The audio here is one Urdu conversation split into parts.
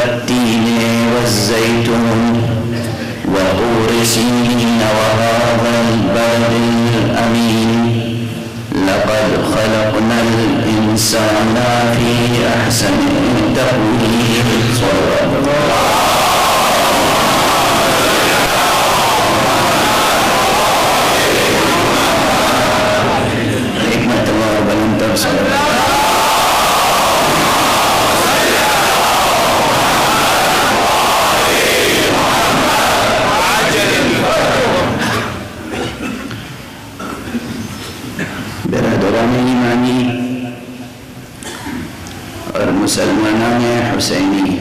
والتين والزيتون وطور سينين وهذا البلد الأمين. لقد خلقنا الإنسان في أحسن تقويم. صلى الله بلند صلى الله ایمانی اور مسلمانان حسینی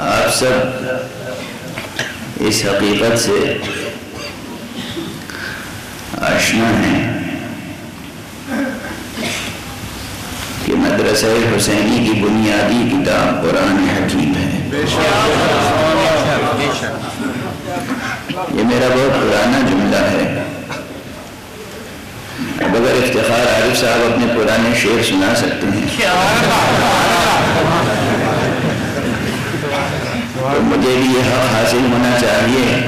آپ سب اس حقیقت سے آشنا ہیں کہ مدرسہ حسینی کی بنیادی کتاب قرآن حکیم ہے۔ یہ میرا بہت پرانا جملہ ہے۔ اب اگر افتخار عارف صاحب اپنے پرانے شعر سنا سکتے ہیں۔ تو مجھے بھی یہ حق حاصل ہونا چاہیے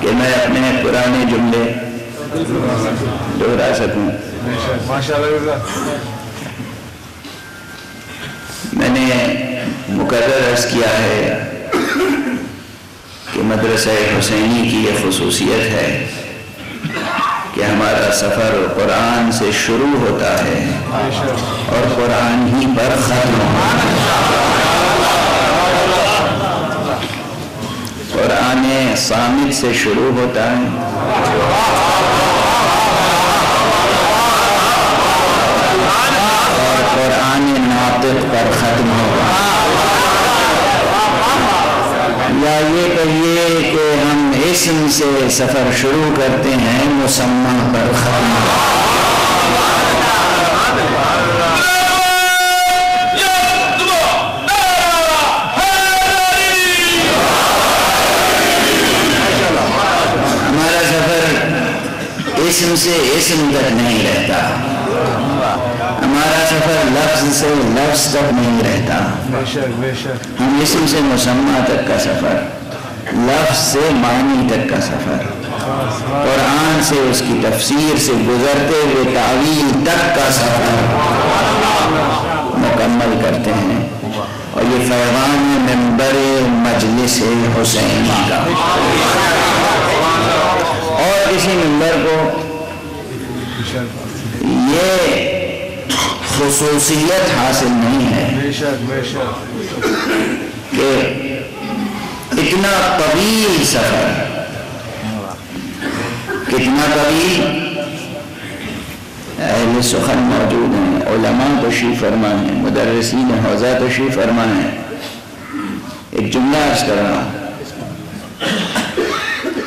کہ میں اپنے پرانے جملے دہرا سکوں۔ میں نے مقرر عرض کیا ہے مدرسہ حسینی کی یہ خصوصیت ہے کہ ہمارا سفر قرآن سے شروع ہوتا ہے اور قرآن ہی پر ختم قرآن صامت سے شروع ہوتا ہے۔ اور قرآن ناطق پر ختم ہوگا یا یہ کہیے کہ اسم سے سفر شروع کرتے ہیں مسمہ پر ختم ہمارا سفر اسم سے اسم تک نہیں رہتا۔ ہمارا سفر لفظ سے لفظ تک نہیں رہتا۔ ہم اسم سے مسمہ تک کا سفر۔ لفظ سے معنی تک کا سفر۔ قرآن سے اس کی تفسیر سے گزرتے ہوئے تعویل تک کا سفر مکمل کرتے ہیں۔ اور یہ فیضان ممبر مجلس حسین کا۔ اور کسی ممبر کو یہ خصوصیت حاصل نہیں ہے کہ اتنا طویل سفر کتنا طویل۔ اہل سخن موجود ہیں، علماء تشریف فرما ہیں، مدرسین حوضہ تشریف فرما ہیں۔ ایک جملہ عرض کر رہا ہوں۔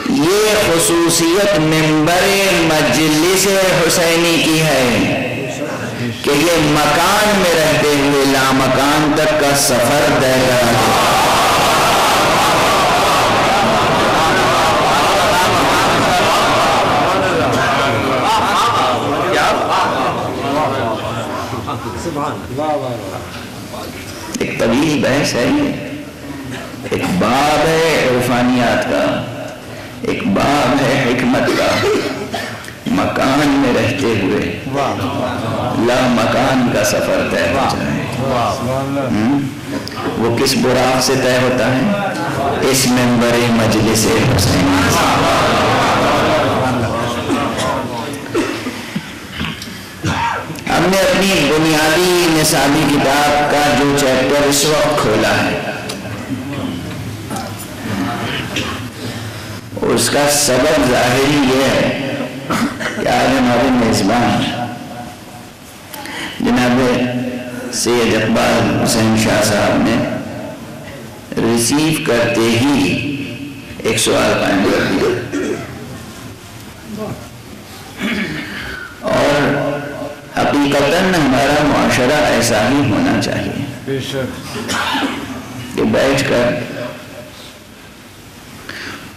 یہ خصوصیت ممبر مجلس حسینی کی ہے کہ یہ مکان میں رہتے ہوئے لامکان تک کا سفر طے ایک طویل بحث ہے۔ یہ ایک باب ہے عرفانیات کا۔ ایک باب ہے حکمت کا۔ مکان میں رہتے ہوئے۔ لا مکان کا سفر طے ہو جائے۔ وہ کس براق سے طے ہوتا ہے؟ اس ممبر مجلس حسین۔ ہم نے اپنی بنیادی نصابی کتاب کا جو چیپٹر اس وقت کھولا ہے، اس کا سبب ظاہری یہ ہے کہ آج ہمارے میزبان جناب سید اقبال حسین شاہ صاحب نے ریسیو کرتے ہی ایک سوال قائم کر دیا اور حقیقتاً ہمارا معاشرہ ایسا ہی ہونا چاہیے۔ کہ بیٹھ کر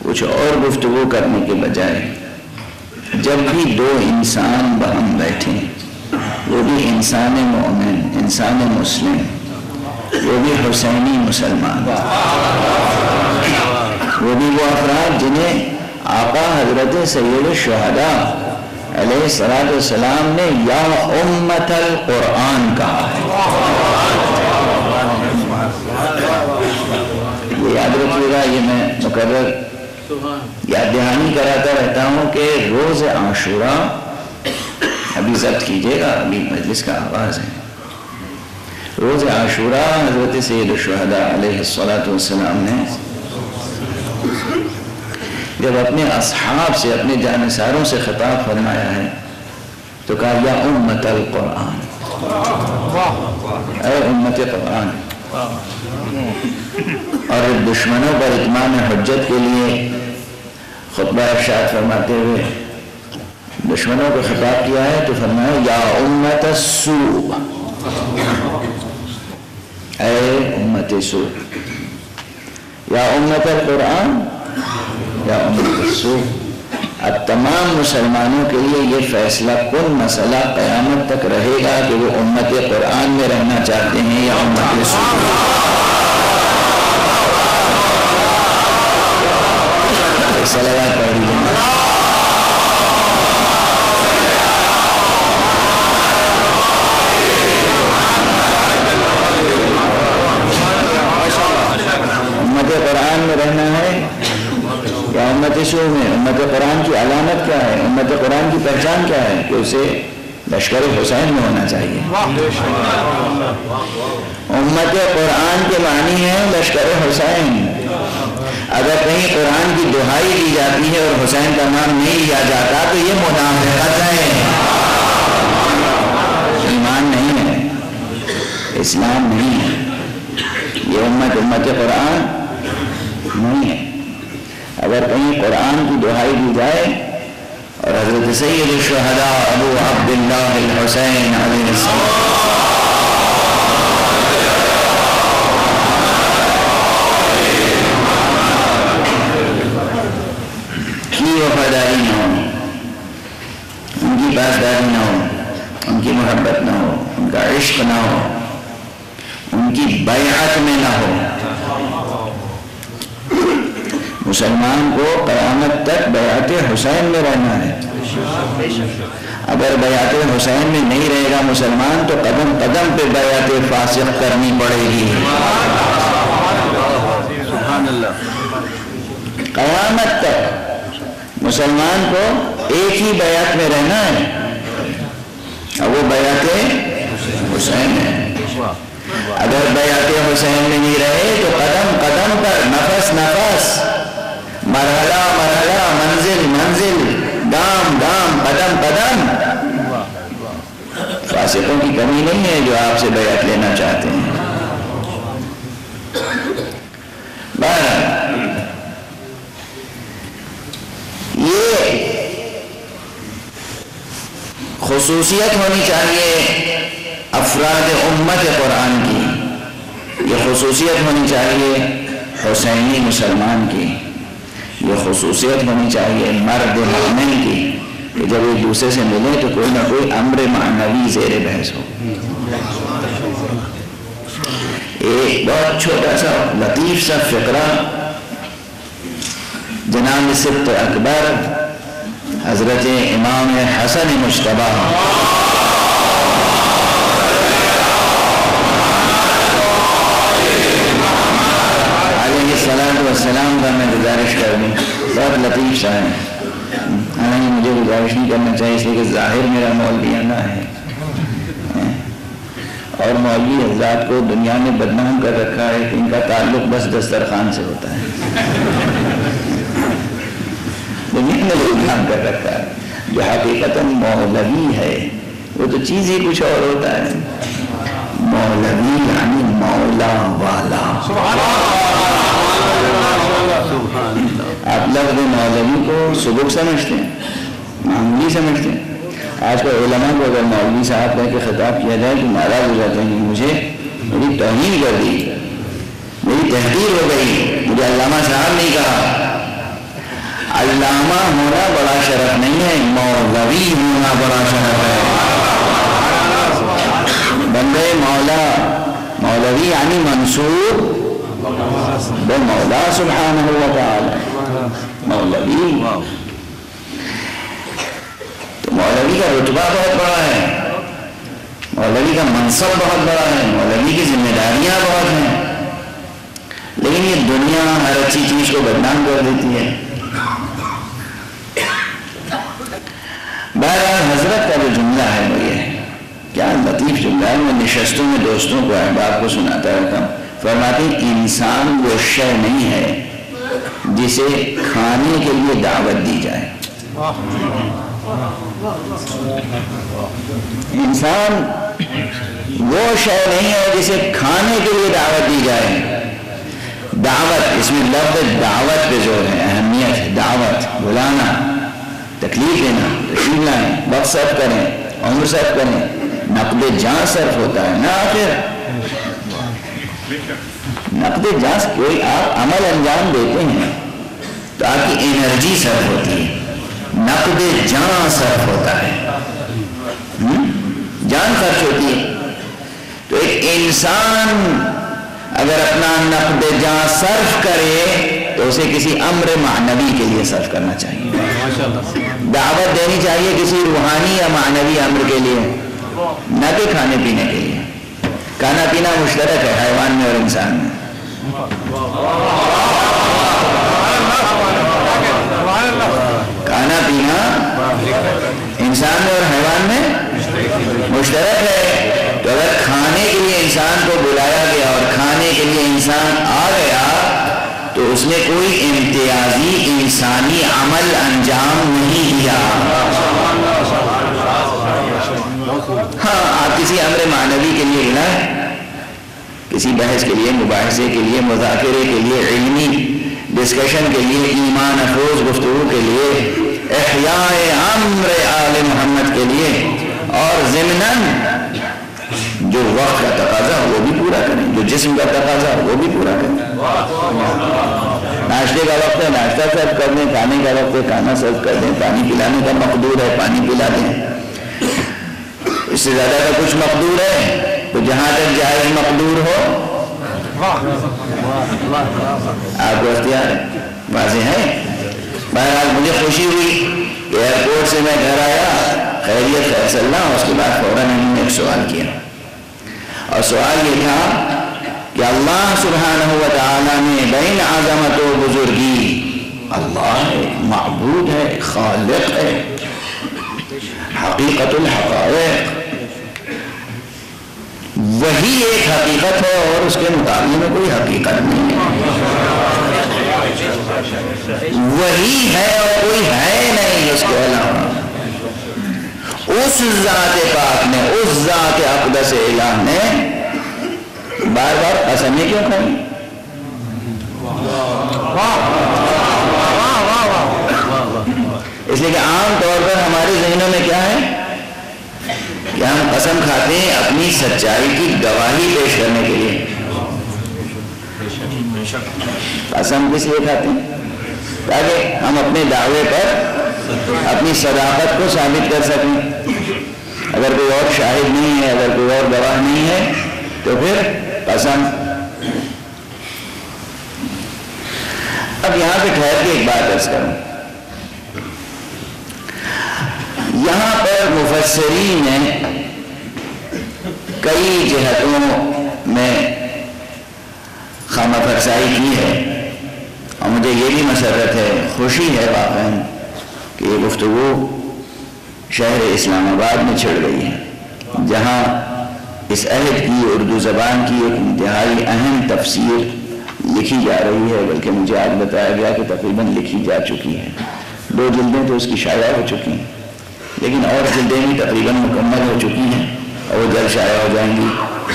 کچھ اور گفتگو کرنے کے بجائے جب بھی دو انسان بہم بیٹھے وہ بھی انسان مومن انسان مسلم وہ بھی حسینی مسلمان۔ وہ بھی وہ افراد جنہیں آقا حضرت سید الشہداء علیہ السلام نے یا امت القرآن کہا ہے۔ یہ یاد رکھیے گا، یہ میں مقرر یاد دہانی کراتا رہتا ہوں کہ روز عاشورہ، ابھی ضبط کیجیے گا، ابھی مجلس کا آواز ہے۔ روز عاشورہ حضرت سید الشہداء علیہ السلام نے جب اپنے اصحاب سے اپنے جانساروں سے خطاب فرمایا ہے تو کہا یا امت القرآن اے امت قرآن اور دشمنوں پر اتمام حجت کے لیے خطبہ ارشاد فرماتے ہوئے دشمنوں کو خطاب کیا ہے تو فرمایا یا امت السوء اے امت سوء یا امت القرآن یا امت اب تمام مسلمانوں کے لیے یہ فیصلہ کن مسئلہ قیامت تک رہے گا کہ وہ امت قرآن میں رہنا چاہتے ہیں یا امت سوء صلوات پڑھ قرآن کیا ہے کہ اسے لشکر حسین میں ہونا چاہیے۔ امت قرآن کے معنی ہے لشکر حسین۔ اگر کہیں قرآن کی دہائی دی جاتی ہے اور حسین کا نام نہیں لیا جاتا تو یہ منافقت ہے۔ ایمان نہیں ہے۔ اسلام نہیں ہے۔ یہ امت امت قرآن نہیں ہے۔ اگر کہیں قرآن کی دہائی دی جائے اور حضرت سید الشہداء ابو عبداللہ الحسین علیہ السلام۔ کی وفاداری نہ ہو، ان کی پاسداری نہ ہو، ان کی محبت نہ ہو، ان کا عشق نہ ہو، ان کی بیعت میں نہ ہو۔ مسلمان کو قیامت تک بیعت حسین میں رہنا ہے۔ اگر بیعت حسین میں نہیں رہے گا مسلمان تو قدم قدم پہ بیعت فاسق کرنی پڑے گی۔ قیامت تک مسلمان کو ایک ہی بیعت میں رہنا ہے۔ اور وہ بیعت حسین ہے۔ اگر بیعت حسین میں نہیں رہے تو قدم قدم پر نفس نفس۔ مرحلہ مرحلہ، منزل منزل، دام دام قدم قدم فاسقوں کی کمی نہیں ہے جو آپ سے بیعت لینا چاہتے ہیں۔ یہ خصوصیت ہونی چاہیے افراد امت قرآن کی۔ یہ خصوصیت ہونی چاہیے حسینی مسلمان کی۔ یہ خصوصیت ہونی چاہیے مرد مومن کی کہ جب ایک دوسرے سے ملے تو کوئی نہ کوئی امر معنوی زیر بحث ہو۔ ایک بہت چھوٹا سا لطیف سا فقرہ جناب سبت اکبر حضرت امام حسن مشتبہ۔ والسلام کا میں گزارش کر دوں بہت لطیف سا ہے حالانکہ مجھے گزارش نہیں کرنا چاہیے، اس لیے کہ ظاہر میرا مولویانہ ہے. ہاں، اور مولوی حضرات کو دنیا میں بدنام کر رکھا ہے کہ ان کا تعلق بس دسترخوان سے ہوتا ہے. دنیا میں بدنام کر رکھا ہے. جو حقیقت مولوی ہے، وہ تو چیز ہی کچھ اور ہوتا ہے. مولوی یعنی مولا والا. آپ لفظ مولوی کو سبک سمجھتے ہیں، معمولی سمجھتے ہیں۔ آج کل علماء کو اگر مولوی صاحب کہہ کے خطاب کیا جائے تو ناراض ہو جاتے ہیں مجھے میری توہین کر دی، میری تحریر ہو گئی، مجھے علامہ صاحب نہیں کہا۔ علامہ ہونا بڑا شرف نہیں ہے، مولوی ہونا بڑا شرف ہے۔ بندے مولا، مولوی یعنی منصور۔ بے مولا سبحانہ و تعالی مولوی جی، تو مولوی جی کا رتبہ بہت بڑا ہے. مولوی جی کا منصب بہت بڑا ہے. مولوی کی ذمہ داریاں بہت ہیں. لیکن یہ دنیا ہر اچھی چیز کو بدنام کر دیتی ہے. بہرحال حضرت کا جو جملہ ہے وہ یہ ہے. کیا لطیف جملہ ہے. میں نشستوں میں دوستوں کو احباب کو سناتا رہتا ہوں. فرماتے ہیں انسان وہ شے نہیں ہے جسے کھانے کے لیے دعوت دی جائے۔ انسان وہ شے نہیں ہے جسے کھانے کے لیے دعوت دی جائے۔ دعوت، اس میں لفظ دعوت پہ زور ہے، اہمیت ہے۔ دعوت، بلانا، تکلیف دینا تشریف لائیں، وقت صرف کریں، عمر صرف کریں، نقد جان صرف ہوتا ہے۔ نہ آخر۔ نقد جانس کوئی آپ عمل انجام دیتے ہیں تو آپ کی انرجی صرف ہوتی ہے۔ نقد جان صرف ہوتا ہے۔ جان خرچ ہوتی ہے۔ تو ایک انسان اگر اپنا نقد جان صرف کرے، تو اسے کسی امر معنوی کے لیے صرف کرنا چاہیے۔ دعوت دینی چاہیے کسی روحانی یا معنوی امر کے لیے، نہ کہ کھانے پینے کے لیے۔ کھانا پینا مشترک ہے حیوان میں اور انسان میں کھانا پینا انسان میں اور حیوان میں مشترک ہے تو اگر کھانے کے لیے انسان کو بلایا گیا اور کھانے کے لیے انسان آ گیا تو اس نے کوئی امتیازی انسانی عمل انجام نہیں دیا۔ ہاں آپ کسی امر معنوی کے لیے ہے کسی بحث کے لیے، مباحثے کے لیے، مذاکرے کے لیے، علمی ڈسکشن کے لیے، ایمان افروز گفتگو کے لیے، احیاء عمر آل محمد کے لیے، اور ضمن جو وقت کا تقاضا وہ بھی پورا کریں، جو جسم کا تقاضا وہ بھی پورا کریں۔ ناشتے کا وقت ہے، ناشتہ سرو کر دیں، کھانے کا وقت ہے، کھانا سرو کر دیں، پانی پلانے کا مقدور ہے، پانی پلا دیں۔ اس سے زیادہ کا کچھ مقدور ہے تو جہاں تک جائز مقدور ہو۔ آپ کو اختیار واضح ہے۔ بہرحال مجھے خوشی ہوئی کہ ایئرپورٹ سے میں گھر آیا۔ خیریت خیر صلی اللہ اس کے بعد فوراً انہوں نے ایک سوال کیا۔ اور سوال یہ تھا کہ اللہ سبحانہ و تعالیٰ نے بین عظمت و بزرگی اللہ ہے، معبود ہے، خالق ہے، حقیقت الحقائق۔ وہی ایک حقیقت ہے اور اس کے مقابلے میں کوئی حقیقت نہیں ہے۔ وہی ہے اور کوئی ہے نہیں اس کے علاوہ۔ اس ذات پاک نے، اس ذات اقدس الہ نے بار بار قسمیں کیوں کھائی؟ اس لیے کہ عام طور پر ہمارے ذہنوں میں کیا ہے؟ کہ ہم قسم کھاتے ہیں اپنی سچائی کی گواہی پیش کرنے کے لیے۔ قسم کس لیے کھاتے ہیں؟ تاکہ ہم اپنے دعوے پر اپنی صداقت کو ثابت کر سکیں۔ اگر کوئی اور شاہد نہیں ہے، اگر کوئی اور گواہ نہیں ہے، تو پھر قسم۔ اب یہاں پہ ٹھہر کے ایک بات ارض کروں۔ یہاں پر مفسرین نے کئی جہتوں میں خامہ فرسائی کی ہے۔ اور مجھے یہ بھی مسرت ہے، خوشی ہے واقع کہ یہ گفتگو شہر اسلام آباد میں چھڑ گئی ہے، جہاں اس عہد کی، اردو زبان کی ایک انتہائی اہم تفسیر لکھی جا رہی ہے، بلکہ مجھے آج بتایا گیا کہ تقریباً لکھی جا چکی ہے۔ دو جلدیں تو اس کی شائع ہو چکی ہیں۔ لیکن اور جلدیں بھی تقریباً مکمل ہو چکی ہیں اور وہ جلد شائع ہو جائیں گی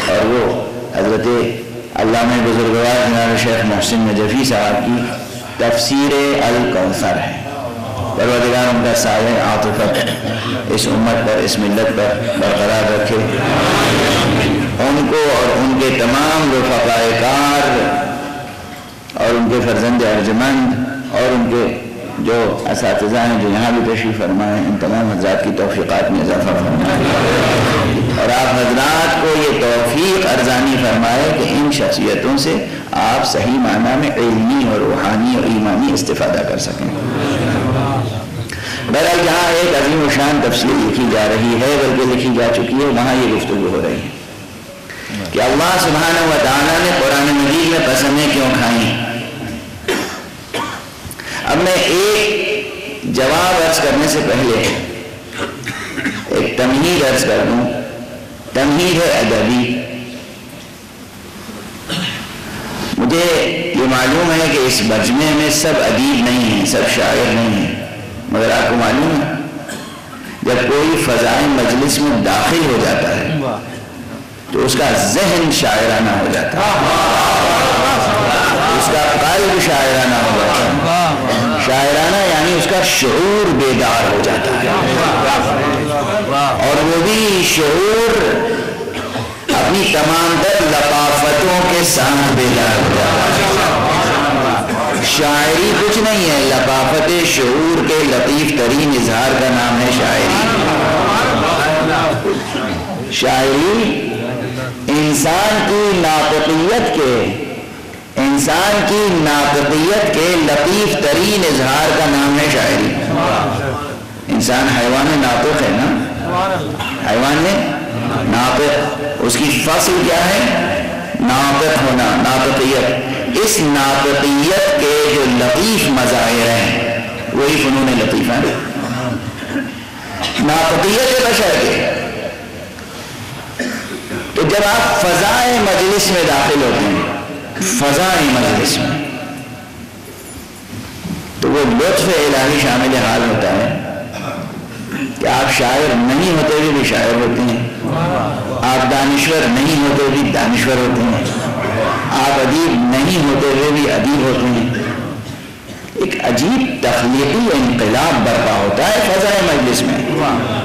اور وہ حضرت علامہ بزرگوار جناب شیخ محسن نجفی صاحب کی تفسیر الکوثر ہے۔ پروردگار ان کا سارے عاطفت اس امت پر، اس ملت پر برقرار رکھے۔ ان کو اور ان کے تمام رفقاء کار اور ان کے فرزند ارجمند اور ان کے جو اساتذہ ہیں جو یہاں بھی تشریف فرمائیں ان تمام حضرات کی توفیقات میں اضافہ فرمائیں اور آپ حضرات کو یہ توفیق ارزانی فرمائے کہ ان شخصیتوں سے آپ صحیح معنی میں علمی اور روحانی اور ایمانی استفادہ کر سکیں۔ بہرحال جہاں ایک عظیم و شان تفصیل لکھی جا رہی ہے، بلکہ لکھی جا چکی ہے، وہاں یہ گفتگو ہو رہی ہے کہ اللہ سبحانہ و تعالیٰ نے قرآن مجید میں پسندیں کیوں کھائیں؟ اب میں ایک جواب عرض کرنے سے پہلے ایک تمہید عرض کر دوں۔ تمہید ہے ادبی۔ مجھے یہ معلوم ہے کہ اس بجمے میں سب ادیب نہیں ہیں، سب شاعر نہیں ہیں، مگر آپ کو معلوم ہے، جب کوئی فضائے مجلس میں داخل ہو جاتا ہے، تو اس کا ذہن شاعرانہ ہو جاتا ہے۔ اس کا قلب شاعرانہ ہو جاتا ہے۔ شاعرانہ یعنی اس کا شعور بیدار ہو جاتا ہے۔ اور وہ بھی شعور اپنی تمام در لطافتوں کے ساتھ بیدار ہو جاتا ہے۔ شاعری کچھ نہیں ہے لطافت شعور کے لطیف ترین اظہار کا نام ہے شاعری۔ شاعری انسان کی ناطقیت کے انسان کی ناطقیت کے لطیف ترین اظہار کا نام ہے شاعری۔ انسان حیوان ناطق ہے نا؟ حیوان میں ناطق۔ اس کی فصل کیا ہے؟ ناطق ہونا، ناطقیت۔ اس ناطقیت کے جو لطیف مظاہر ہیں، وہی فنون لطیف ہیں۔ ناطقیت بشر کے۔ تو جب آپ فضائے مجلس میں داخل ہوتے ہیں فضائے مجلس میں۔ تو وہ لطف الہی شامل حال ہوتا ہے کہ آپ شاعر نہیں ہوتے ہوئے بھی شاعر ہوتے ہیں۔ آپ دانشور نہیں ہوتے بھی دانشور ہوتے ہیں۔ آپ ادیب نہیں ہوتے ہوئے بھی ادیب ہوتے ہیں۔ ایک عجیب تخلیقی انقلاب برپا ہوتا ہے فضائے مجلس میں۔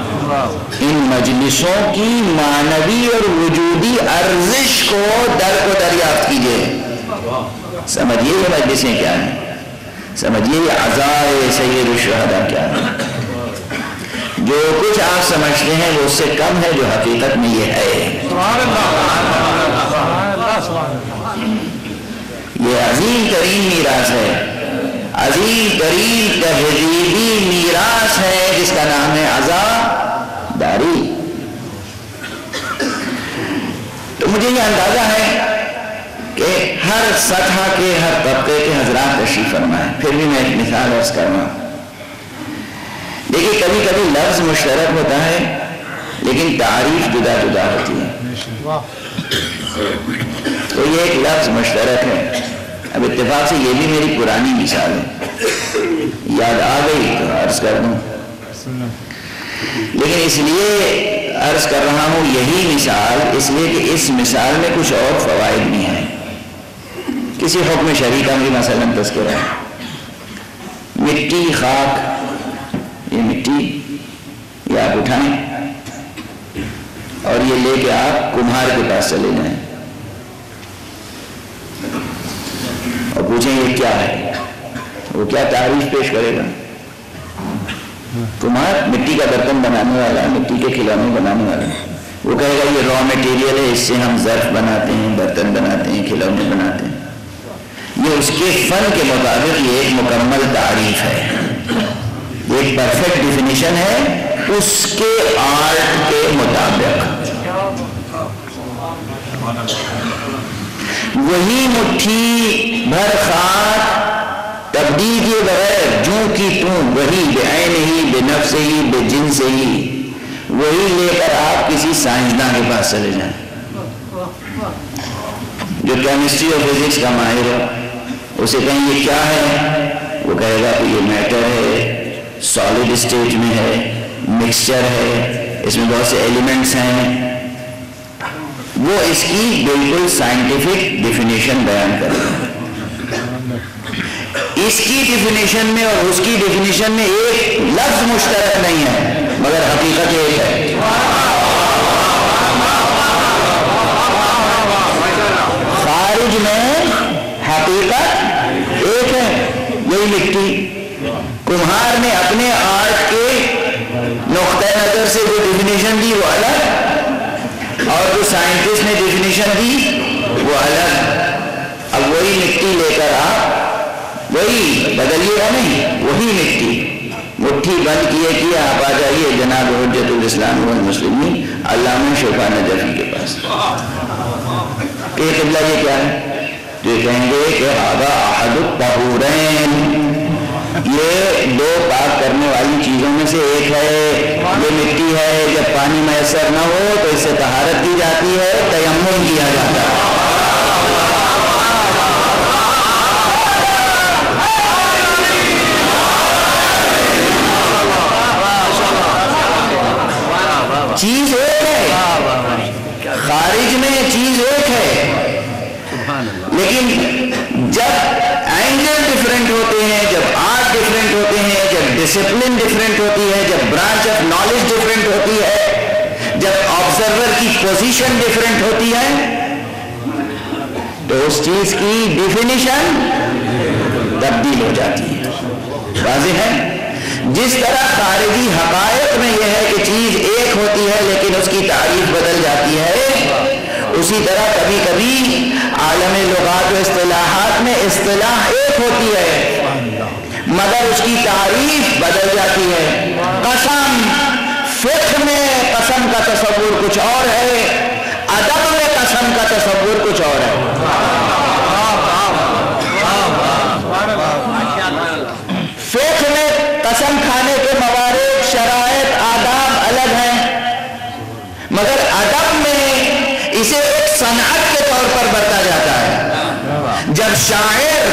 ان مجلسوں کی معنوی اور وجودی ارزش کو در کو دریافت کیجیے سمجھیے یہ مجلسیں کیا ہیں؟ سمجھیے یہ عزائے سید الشہدہ کیا ہے جو کچھ آپ سمجھتے ہیں وہ اس سے کم ہے جو حقیقت میں یہ ہے۔ یہ عظیم ترین میراث ہے۔ عظیم ترین تہذیبی میراث ہے جس کا نام ہے عذاب داری تو مجھے یہ اندازہ ہے کہ ہر سطح کے، ہر طبقے کے حضرات تشریف فرمائیں پھر بھی میں ایک مثال عرض کرنا دیکھیے، کبھی کبھی لفظ مشترک ہوتا ہے، لیکن تعریف جدا جدا ہوتی ہے۔ تو یہ ایک لفظ مشترک ہے۔ اب اتفاق سے یہ بھی میری پرانی مثال ہے۔ یاد آ گئی تو عرض کر دوں۔ لیکن اس لیے عرض کر رہا ہوں، یہی مثال، اس لیے کہ اس مثال میں کچھ اور فوائد بھی ہیں۔ کسی حکم شریع کا بھی مثلا تذکرہ ہے۔ مٹی، خاک، یہ مٹی، یہ آپ اٹھائیں۔ اور یہ لے کے آپ کمہار کے پاس چلے جائیں۔ اور پوچھیں یہ کیا ہے؟ وہ کیا تعریف پیش کرے گا؟ کمہار مٹی کا برتن بنانے والا مٹی کے کھلونے بنانے والا وہ کہے گا، یہ را میٹیریل ہے، اس سے ہم ظرف بناتے ہیں، برتن بناتے ہیں، کھلونے بناتے ہیں۔ یہ اس کے فن کے مطابق یہ ایک مکمل تعریف ہے۔ ایک پرفیکٹ ڈیفینیشن ہے اس کے آرٹ کے مطابق۔ وہی مٹھی بھر خاک تبدیل کے بغیر جو کی توں وہی بے ہی، بے نفس ہی، بے جن سے ہی، وہی لے کر آپ کسی سائنسدان کے پاس چلے جائیں۔ جو کیمسٹری اور فزکس کا ماہر ہو اسے کہیں یہ کیا ہے؟ وہ کہے گا کہ یہ میٹر ہے سالڈ اسٹیج میں ہے مکسچر ہے، اس میں بہت سے ایلیمنٹس ہیں۔ وہ اس کی بالکل سائنٹیفک ڈیفینیشن بیان کرے اس کی ڈیفینیشن میں اور اس کی ڈیفینیشن میں ایک لفظ مشترک نہیں ہے، مگر حقیقت ایک ہے۔ خارج میں حقیقت ایک ہے یہی مٹی۔ کمہار نے اپنے آرٹ کے نقطۂ نظر سے جو ڈیفینیشن دی، وہ الگ۔ اور جو سائنٹسٹ نے ڈیفینیشن دی، وہ الگ۔ اب وہی مٹی لے کر آپ وہی بدلیے گا نہیں، وہی مٹی۔ مٹھی بند کیے کیے آپ آ جائیے جناب حجت الاسلام والمسلمین علامہ شفا نجفی کے پاس۔ کہ قبلہ یہ کیا ہے؟ جو کہیں گے کہ آبا احد الطہورین۔ یہ دو پاک کرنے والی چیزوں میں سے ایک ہے یہ مٹی ہے، جب پانی میسر نہ ہو تو اس سے طہارت دی جاتی ہے، تیمم کیا جاتا ہے۔ چیز ایک ہے۔ خارج میں چیز ایک ہے۔ لیکن جب اینگل ڈفرینٹ ہوتے ہیں، جب آرٹ ڈفرینٹ ہوتے ہیں، جب ڈسپلن ڈفرینٹ ہوتی ہے، جب برانچ آف نالج ڈفرینٹ ہوتی ہے، جب آبزرور کی پوزیشن ڈفرینٹ ہوتی ہے، تو اس چیز کی ڈیفینیشن تبدیل ہو جاتی ہے۔ واضح ہے؟ جس طرح خارجی حقائق میں یہ ہے کہ چیز ایک ہوتی ہے لیکن اس کی تعریف بدل جاتی ہے، اسی طرح کبھی کبھی عالم لغات و اصطلاحات میں اصطلاح ایک ہوتی ہے، مگر اس کی تعریف بدل جاتی ہے۔ قسم، فقہ میں قسم کا تصور کچھ اور ہے، ادب میں قسم کا تصور کچھ اور ہے۔ شاعر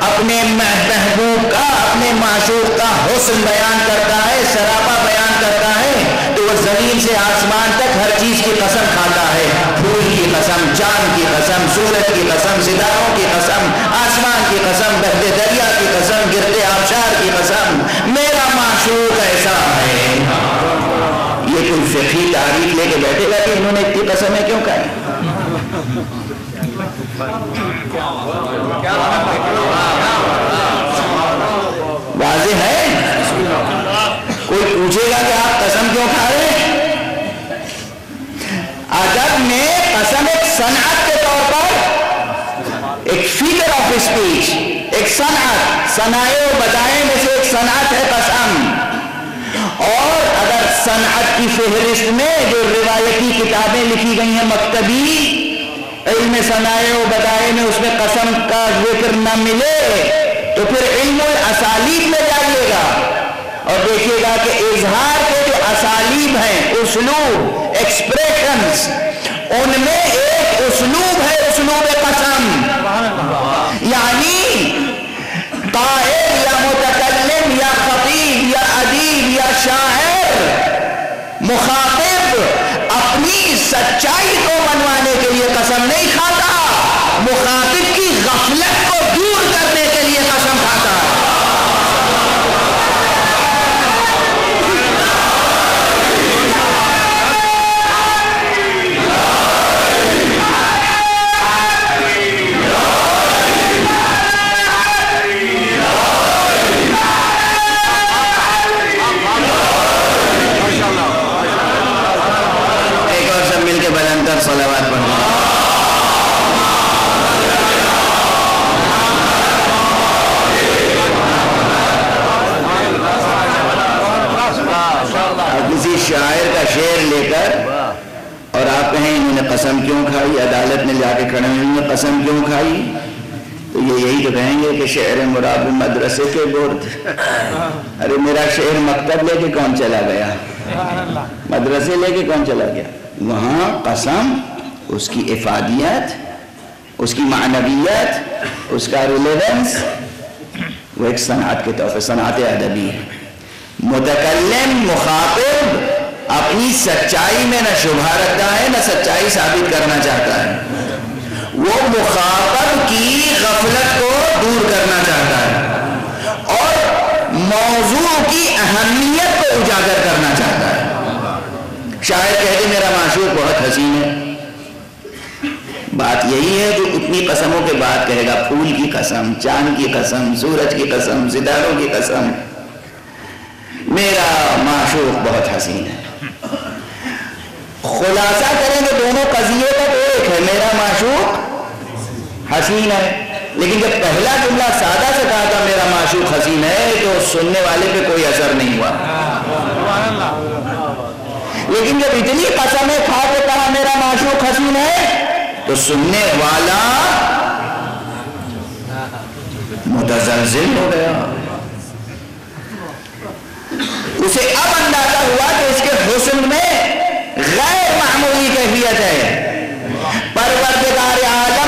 اپنے محبوب کا، اپنے معشوق کا حسن بیان کرتا ہے شرابہ بیان کرتا ہے، تو وہ زمین سے آسمان تک ہر چیز کی قسم کھاتا ہے۔ پھول کی قسم، چاند کی قسم، سورج کی قسم، ستاروں کی قسم، آسمان کی قسم بہتے دریا کی قسم، گرتے آبشار کی قسم۔ میرا معشوق ایسا ہے۔ یہ کوئی فقی تعریف لے کے بیٹھے گا کہ انہوں نے اتنی قسمیں کیوں کہی واضح ہے؟ کوئی پوچھے گا کہ آپ قسم کیوں کھا رہے ہیں؟ ادب میں قسم ایک صنعت کے طور پر ایک فیگر آف اسپیچ ایک صنعت صنائے و بدائے میں سے ایک صنعت ہے قسم۔ اور اگر صنعت کی فہرست میں جو روایتی کتابیں لکھی گئی ہیں مکتبی علم صنائے و بدائے میں اس میں قسم کا ذکر نہ ملے، تو پھر علم و اسالیب میں جائیے گا۔ اور دیکھیے گا کہ اظہار کے جو اسالیب ہیں، اسلوب ایکسپریشنز ان میں ایک اسلوب ہے، اسلوب قسم۔ یعنی قائد یا متکلم یا خطیب یا ادیب یا شاعر، مخاطب اپنی سچائی کو منوانے کے لیے قسم نہیں کھاتا مخاطب کی غفلت کو دور کرنے کے لیے قسم کھاتا قسم کیوں کھائی تو یہ یہی تو کہیں گے کہ شعر مراب مدرسے کے برد ارے میرا شعر مکتب لے کے کون چلا گیا؟ مدرسے لے کے کون چلا گیا؟ وہاں قسم، اس کی افادیت، اس کی معنویت، اس کا ریلیونس وہ ایک صنعت کے طور پر صنعت ادبی ہے۔ متکلم، مخاطب اپنی سچائی میں نہ شبہ رکھتا ہے، نہ سچائی ثابت کرنا چاہتا ہے۔ وہ مخاطب کی غفلت کو دور کرنا چاہتا ہے۔ موضوع کی اہمیت کو اجاگر کرنا چاہتا ہے۔ شاید کہہ دے میرا معشوق بہت حسین ہے۔ بات یہی ہے جو اتنی قسموں کے بعد کہے گا، پھول کی قسم، چاند کی قسم، سورج کی قسم، ستاروں کی قسم۔ میرا معشوق بہت حسین ہے۔ خلاصہ کریں گے دونوں قضیے کا تو ایک ہے۔ میرا معشوق حسین ہے۔ لیکن جب پہلا جملہ سادہ سے کہا تھا معشوق حسین ہے تو سننے والے پہ کوئی اثر نہیں ہوا۔ لیکن جب اتنی قسمیں کھا کے کہا میرا معشوق حسین ہے، تو سننے والا متزلزل ہو گیا۔ اسے اب اندازہ ہوا کہ اس کے حسن میں غیر معمولی کیفیت ہے۔ پروردگار عالم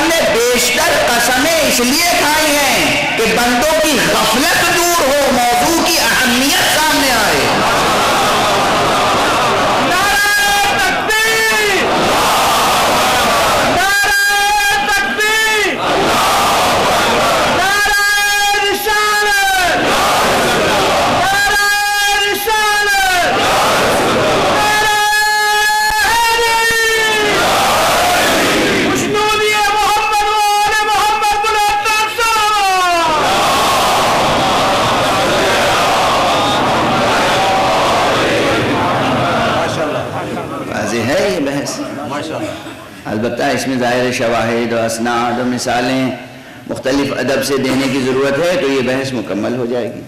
اس لیے کھائی ہیں کہ بندوں کی غفلت دور ہو موضوع کی اہمیت سامنے آئے البتہ اس میں ظاہر شواہد و اسناد و مثالیں مختلف ادب سے دینے کی ضرورت ہے تو یہ بحث مکمل ہو جائے گی۔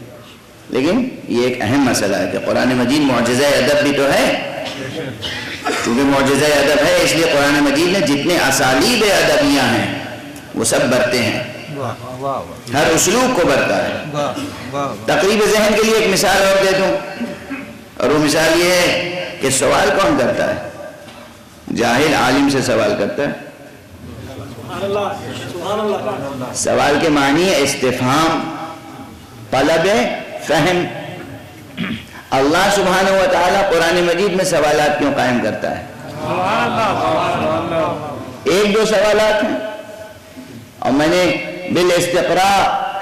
لیکن یہ ایک اہم مسئلہ ہے کہ قرآن مجید معجزہ ادب بھی تو ہے۔ چونکہ معجزہ ادب ہے، اس لیے قرآن مجید نے جتنے اسالیب ادبیاں ہیں، وہ سب برتے ہیں۔ ہر اسلوب کو برتا ہے۔ تقریب ذہن کے لیے ایک مثال اور دے دوں۔ اور وہ مثال یہ ہے کہ سوال کون کرتا ہے؟ جاہل عالم سے سوال کرتا ہے۔ سوال کے معنی ہے استفہام، طلب فہم۔ اللہ سبحانہ و تعالیٰ قرآن مجید میں سوالات کیوں قائم کرتا ہے؟ ایک دو سوالات ہیں۔ اور میں نے بال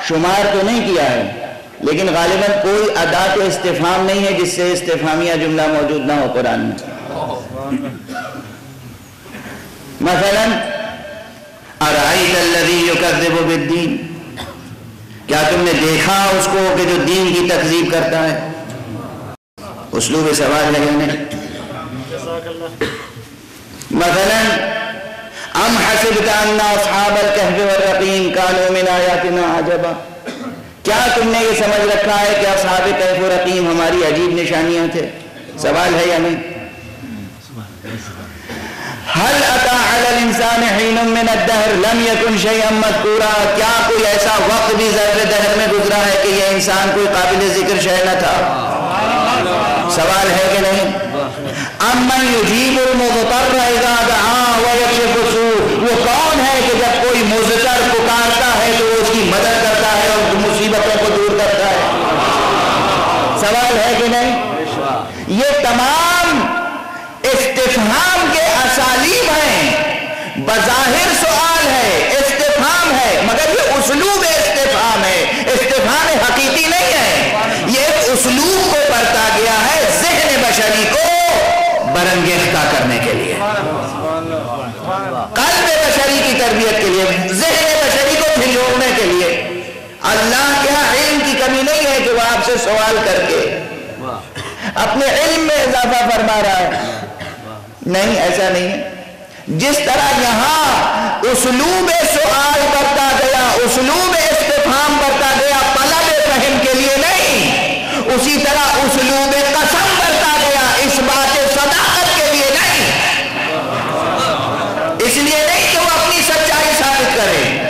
شمار تو نہیں کیا ہے، لیکن غالباً کوئی ادا تو استفہام نہیں ہے جس سے استفہامیہ جملہ موجود نہ ہو قرآن میں۔ مثلا ارائیت الذی یکذب بالدین کیا تم نے دیکھا اس کو کہ جو دین کی تکذیب کرتا ہے؟ اسلوب سوال ہے مثلا، ام حسبت ان اصحاب الكهف والرقیم كانوا من آیاتنا عجبا۔ کیا تم نے یہ سمجھ رکھا ہے کہ اصحاب کہف و رقیم ہماری عجیب نشانیاں تھے؟ سوال ہے یا نہیں؟ على الانسان حين من الدهر لم يكن شيئا مذكورا کیا کوئی ایسا وقت بھی ذر دہر میں گزرا ہے کہ یہ انسان کوئی قابل ذکر شے نہ تھا؟ سوال ہے کہ نہیں؟ امن یجیب المضطر اذا دعا ويكشف السوء وہ کون ہے کہ جب کوئی مضطر پکارتا ہے تو اس کی مدد کرتا ہے اور مصیبتوں کو دور کرتا ہے؟ سوال ہے کہ نہیں؟ یہ تمام استفہام کے اسالیب ہیں بظاہر سوال ہے استفہام ہے مگر یہ اسلوب استفہام ہے۔ استفہام حقیقی نہیں ہے۔ یہ ایک اسلوب کو برتا گیا ہے ذہن بشری کو برنگیختہ کرنے کے لیے۔ قلب بشری کی تربیت کے لیے ذہن بشری کو پھنجوڑنے کے لیے۔ اللہ کیا علم کی کمی نہیں ہے کہ وہ آپ سے سوال کر کے اپنے علم میں اضافہ فرما رہا ہے۔ نہیں ایسا نہیں۔ ہے جس طرح یہاں اسلوب سوال برتا گیا، اسلوب استفام برتا گیا، طلب فہم کے لیے نہیں، اسی طرح اسلوب قسم برتا گیا، اس بات صداقت کے لیے نہیں۔ اس لیے نہیں کہ وہ اپنی سچائی ثابت کرے۔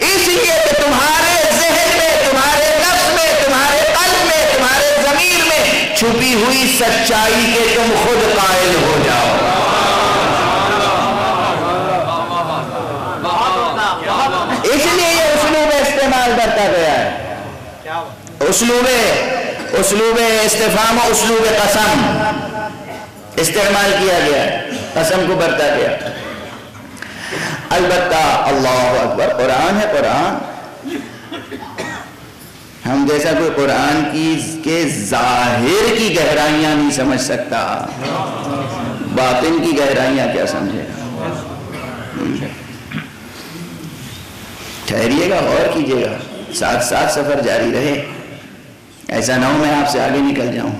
اس لیے کہ تمہارے ذہن میں، تمہارے نفس میں، تمہارے قلب میں، تمہارے ضمیر میں چھپی ہوئی سچائی کے تم خود قائل ہو جاؤ۔ اسلوب اسلوب استفام و اسلوب قسم استعمال کیا گیا قسم کو برتا گیا۔ البتہ اللہ اکبر، قرآن ہے قرآن۔ ہم جیسا کوئی قرآن کی، کے ظاہر کی گہرائیاں نہیں سمجھ سکتا۔ باطن کی گہرائیاں کیا سمجھے؟ ٹھہریے گا اور کیجیے گا۔ ساتھ ساتھ سفر جاری رہے۔ ایسا نہ ہو میں آپ سے آگے نکل جاؤں۔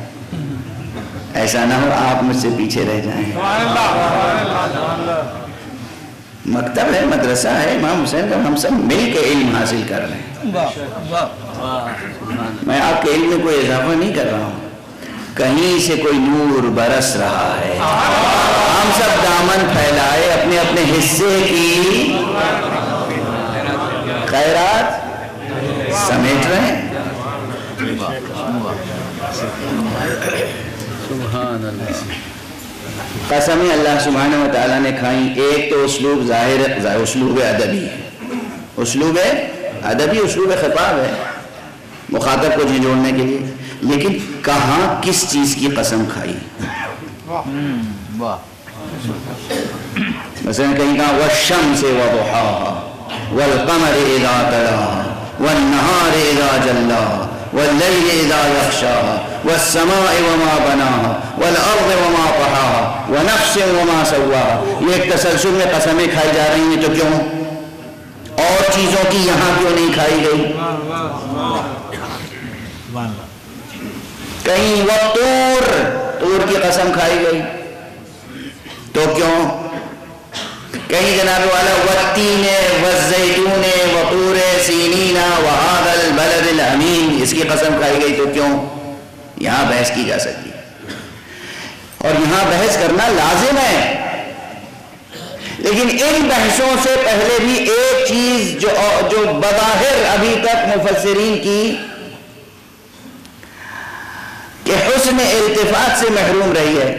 ایسا نہ ہو آپ مجھ سے پیچھے رہ جائیں۔ مکتب ہے، مدرسہ ہے، امام حسین کا، ہم سب مل کے علم حاصل کر رہے ہیں۔ میں آپ کے علم میں کوئی اضافہ نہیں کر رہا ہوں۔ کہیں سے کوئی نور برس رہا ہے۔ ہم سب دامن پھیلائے اپنے اپنے حصے کی خیرات سمیٹ رہے ہیں۔ قسمیں اللہ۔ سبحانہ و تعالیٰ نے کھائیں ایک تو اسلوب ظاہر اسلوب ادبی ہے۔ اسلوب ادبی اسلوب خطاب ہے مخاطب کو جھنجھوڑنے کے لیے۔ لیکن کہاں کس چیز کی قسم کھائی؟ مثلا کہیں کہا وَالشَّمْسِ وَضُحَاهَا وَالْقَمَرِ إِذَا تَلَاهَا وَالنَّهَارِ إِذَا جَلَّاهَا والليل إذا يخشاها والسماء وما بناها والأرض وما طحاها ونفس وما سواها یہ ایک تسلسل میں قسمیں کھائی جا رہی ہیں تو کیوں؟ اور چیزوں کی یہاں کیوں نہیں کھائی گئی؟ کہیں وہ تور تور کی قسم کھائی گئی۔ تو کیوں؟ کہیں جناب والا وطین والزیتون، وطور سینین وحاد البلد الامین اس کی قسم کھائی گئی تو کیوں؟ یہاں بحث کی جا سکتی اور یہاں بحث کرنا لازم ہے۔ لیکن ان بحثوں سے پہلے بھی ایک چیز جو جو بظاہر ابھی تک مفسرین کی کہ حسن التفات سے محروم رہی ہے۔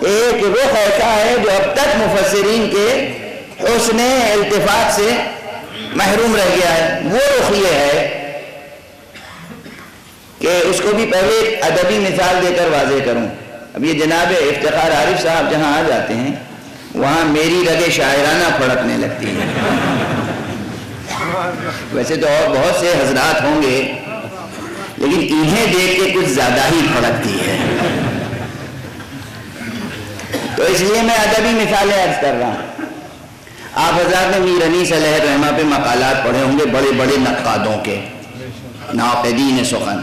ایک رخ ایسا ہے جو اب تک مفسرین کے حسن التفات سے محروم رہ گیا ہے، وہ رخ یہ ہے کہ اس کو بھی پہلے ادبی مثال دے کر واضح کروں۔ اب یہ جناب افتخار عارف صاحب جہاں آ جاتے ہیں، وہاں میری رگے شاعرانہ پھڑکنے لگتی ہے ویسے تو اور بہت سے حضرات ہوں گے، لیکن انہیں دیکھ کے کچھ زیادہ ہی پھڑکتی ہے۔ تو اس لیے میں ادبی مثالیں عرض کر رہا ہوں۔ آپ حضرات نے میر انیس علیہ الرحمہ پہ مقالات پڑھے ہوں گے بڑے بڑے نقادوں کے، ناقدین سخن۔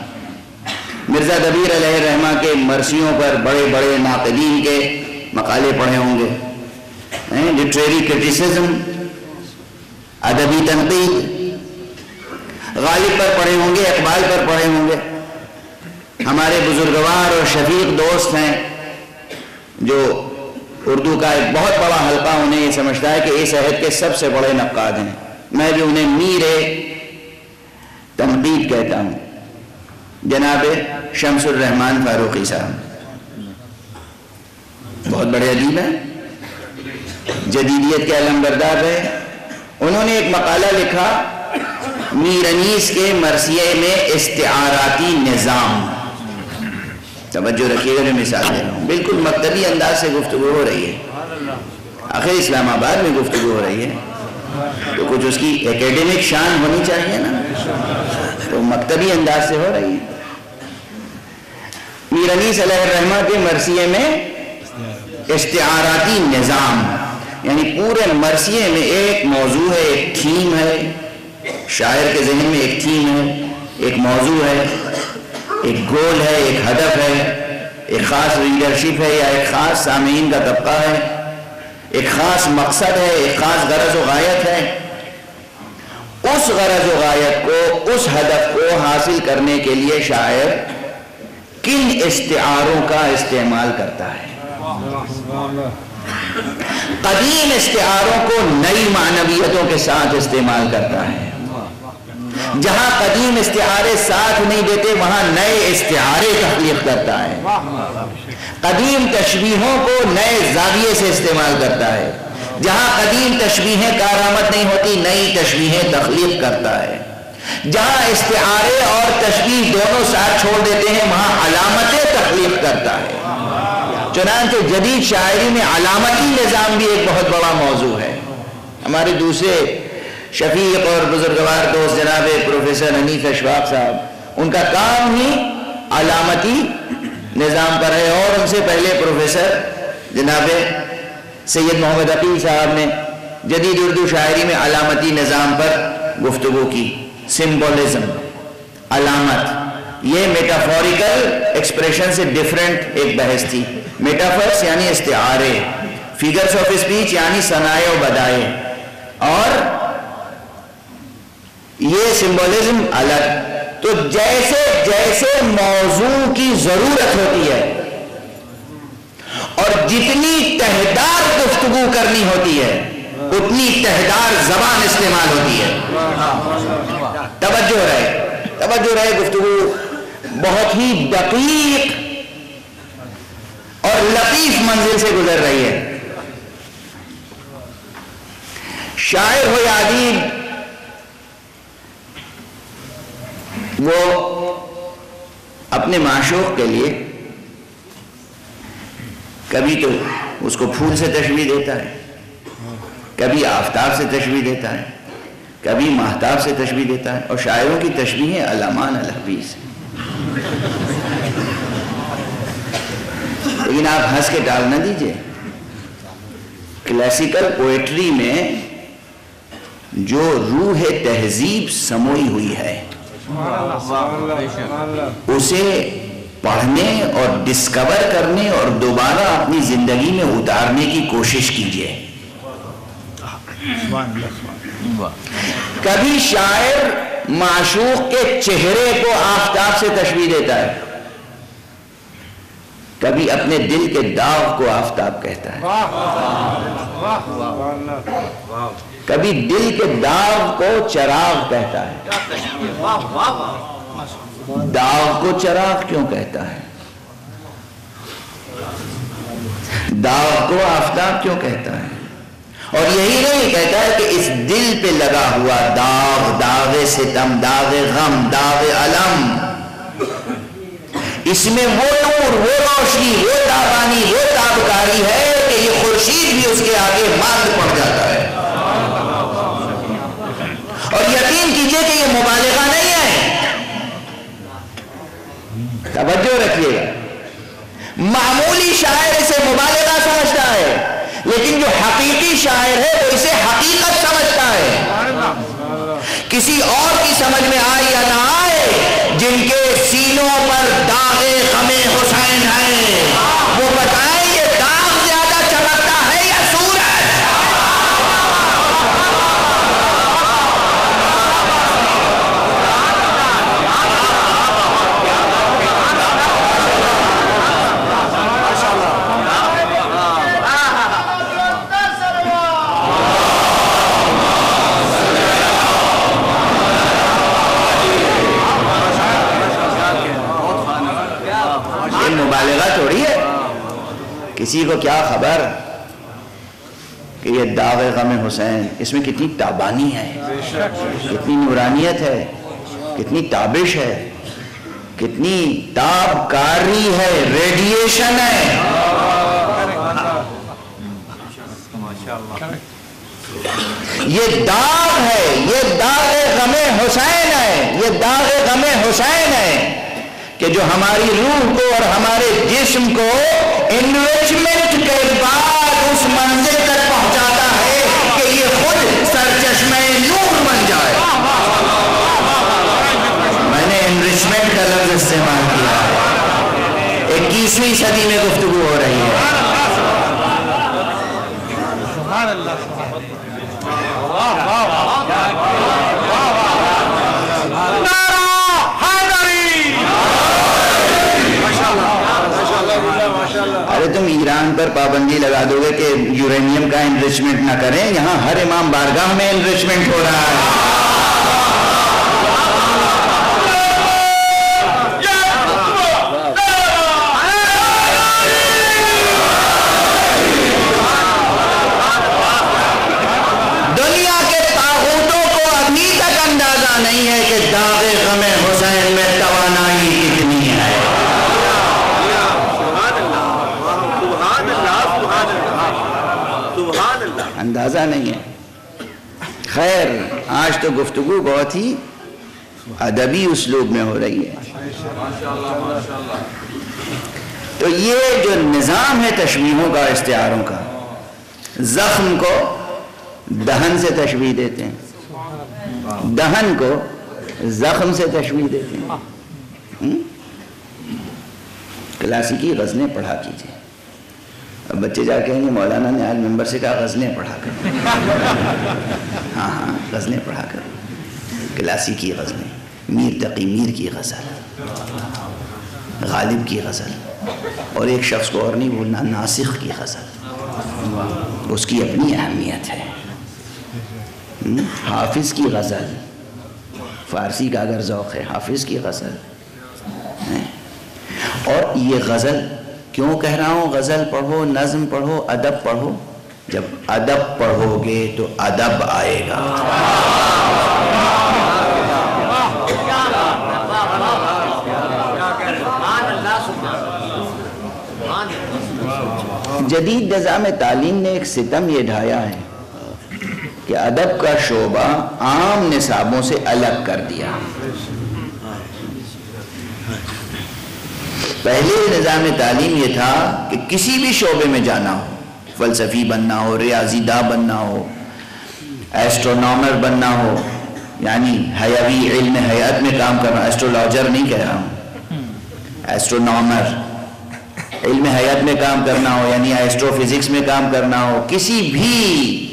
مرزا دبیر علیہ الرحمہ کے مرثیوں پر بڑے بڑے ناقدین کے مقالے پڑھے ہوں گے۔ لٹریری کرٹیسزم ادبی تنقید، غالب پر پڑھے ہوں گے، اقبال پر پڑھے ہوں گے۔ ہمارے بزرگوار اور شفیق دوست ہیں جو اردو کا ایک بہت بڑا حلقہ انہیں یہ سمجھتا ہے کہ اس عہد کے سب سے بڑے نقاد ہیں۔ میں بھی انہیں میر تنقید کہتا ہوں۔ جناب شمس الرحمان فاروقی صاحب۔ بہت بڑے ادیب ہیں۔ جدیدیت کے علم بردار رہے۔ انہوں نے ایک مقالہ لکھا میر انیس کے مرثیے میں استعاراتی نظام۔ توجہ رکھیے گا جو مثال دے رہا ہوں۔ بالکل مکتبی انداز سے گفتگو ہو رہی ہے۔ آخر اسلام آباد میں گفتگو ہو رہی ہے۔ تو کچھ اس کی اکیڈمک شان ہونی چاہیے نا۔ تو مکتبی انداز سے ہو رہی ہے۔ میر انیس علیہ الرحمہ کے مرثیے میں استعاراتی نظام یعنی پورے مرثیے میں ایک موضوع ہے، ایک تھیم ہے۔ شاعر کے ذہن میں ایک تھیم ہے، ایک موضوع ہے۔ ایک گول ہے، ایک ہدف ہے، ایک خاص ریڈرشپ ہے یا ایک خاص سامعین کا طبقہ ہے۔ ایک خاص مقصد ہے، ایک خاص غرض و غایت ہے۔ اس غرض و غایت کو، اس ہدف کو حاصل کرنے کے لیے شاعر کن استعاروں کا استعمال کرتا ہے؟ قدیم استعاروں کو نئی معنویتوں کے ساتھ استعمال کرتا ہے۔ جہاں قدیم استعارے ساتھ نہیں دیتے، وہاں نئے استعارے تخلیق کرتا ہے۔ قدیم تشبیہوں کو نئے زاویے سے استعمال کرتا ہے۔ جہاں قدیم تشبیہیں کارآمد نہیں ہوتی، نئی تشبیہیں تخلیق کرتا ہے۔ جہاں استعارے اور تشبیح دونوں ساتھ چھوڑ دیتے ہیں، وہاں علامتیں تخلیق کرتا ہے۔ چنانچہ جدید شاعری میں علامتی نظام بھی ایک بہت بڑا موضوع ہے۔ ہمارے دوسرے شفیق اور بزرگوار دوست جناب پروفیسر حنیف اشواق صاحب، ان کا کام ہی علامتی نظام پر ہے اور ان سے پہلے پروفیسر جناب سید محمد عقیل صاحب نے جدید اردو شاعری میں علامتی نظام پر گفتگو کی، سمبولزم، علامت۔ یہ میٹافوریکل ایکسپریشن سے ڈیفرنٹ ایک بحث تھی۔ میٹافرس یعنی استعارے فیگرز آف اسپیچ یعنی سنائے و بدائے اور یہ سمبولزم الگ۔ تو جیسے جیسے موضوع کی ضرورت ہوتی ہے اور جتنی تہدار گفتگو کرنی ہوتی ہے، اتنی تہدار زبان استعمال ہوتی ہے۔ توجہ رہے توجہ رہے گفتگو بہت ہی دقیق اور لطیف منزل سے گزر رہی ہے۔ شاعر ہو یا ادیب وہ اپنے معشوق کے لیے کبھی تو اس کو پھول سے تشبیح دیتا ہے، کبھی آفتاب سے تشبیح دیتا ہے، کبھی محتاب سے تشبیح دیتا ہے اور شاعروں کی تشبیح علامان الحفیظ۔ لیکن آپ ہنس کے ڈال نہ دیجیے۔ کلاسیکل پوئٹری میں جو روح تہذیب سموئی ہوئی ہے اسے پڑھنے اور ڈسکور کرنے اور دوبارہ اپنی زندگی میں اتارنے کی کوشش کیجیے۔ کبھی شاعر معشوق کے چہرے کو آفتاب سے تشبیح دیتا ہے۔ کبھی اپنے دل کے داغ کو آفتاب کہتا ہے۔ کبھی دل کے داغ کو چراغ کہتا ہے۔ داغ کو چراغ کیوں کہتا ہے؟ داغ کو آفتاب کیوں کہتا ہے؟ اور یہی نہیں کہتا ہے کہ اس دل پہ لگا ہوا داغ داغ ستم، داغ غم، داغ علم۔ اس میں وہ نور، وہ روشنی، وہ تابانی وہ تابکاری ہے کہ یہ خورشید بھی اس کے آگے ماند پڑ جاتا ہے۔ اور یقین کیجیے کہ یہ مبالغہ نہیں ہے۔ توجہ رکھیے۔ گا معمولی شاعر اسے مبالغہ سمجھتا ہے، لیکن جو حقیقی شاعر ہے وہ اسے حقیقت سمجھتا ہے۔ کسی اور کی سمجھ میں آئے یا نہ آئے، جن کے سینوں پر داغ کسی کو کیا خبر کہ یہ داغ غم حسین، اس میں کتنی تابانی ہے، کتنی نورانیت ہے، کتنی تابش ہے، کتنی تابکاری ہے، ریڈیشن ہے۔ یہ داغ ہے، یہ داغ غم حسین ہے، یہ داغ غم حسین ہے کہ جو ہماری روح کو اور ہمارے جسم کو انویسٹمنٹ کے بعد اس منزل تک پہنچاتا ہے کہ یہ خود سرچشمہ نور بن جائے۔ میں نے انریچمنٹ کا لفظ استعمال کیا ہے۔ اکیسویں صدی میں گفتگو ہو رہی ہے۔ ارے تم ایران پر پابندی لگا دو گے کہ یورینیم کا انریچمنٹ نہ کریں، یہاں ہر امام بارگاہ میں انریچمنٹ ہو رہا ہے۔ اندازہ نہیں ہے۔ خیر، آج تو گفتگو بہت ہی ادبی اسلوب میں ہو رہی ہے۔ تو یہ جو نظام ہے تشبیہوں کا استعاروں کا، زخم کو دہن سے تشبیح دیتے ہیں۔ دہن کو زخم سے تشبیح دیتے ہیں۔ کلاسیکی غزلیں پڑھا کیجیے۔ اب بچے جا کہیں گے مولانا نے آج ممبر سے کہا غزلیں پڑھا کر۔ ہاں ہاں غزلیں پڑھا کر۔ کلاسیکی غزلیں، میر تقی، میر کی غزل، غالب کی غزل، اور ایک شخص کو اور نہیں بولنا ناسخ کی غزل۔ اس کی اپنی اہمیت ہے۔ حافظ کی غزل۔ فارسی کا اگر ذوق ہے، حافظ کی غزل۔ ہاں، اور یہ غزل کیوں کہہ رہا ہوں؟ غزل پڑھو، نظم پڑھو، ادب پڑھو۔ جب ادب پڑھو گے تو ادب آئے گا۔ جدید نظام تعلیم نے ایک ستم یہ ڈھایا ہے کہ ادب کا شعبہ عام نصابوں سے الگ کر دیا۔ پہلے نظام تعلیم یہ تھا کہ کسی بھی شعبے میں جانا ہو، فلسفی بننا ہو، ریاضی دہ بننا ہو ایسٹرونامر بننا ہو یعنی حیوی علم حیات میں کام کرنا ایسٹرولوجر نہیں کہہ رہا ہوں۔ ایسٹرونامر علم حیات میں کام کرنا ہو یعنی ایسٹرو فزکس میں کام کرنا ہو، کسی بھی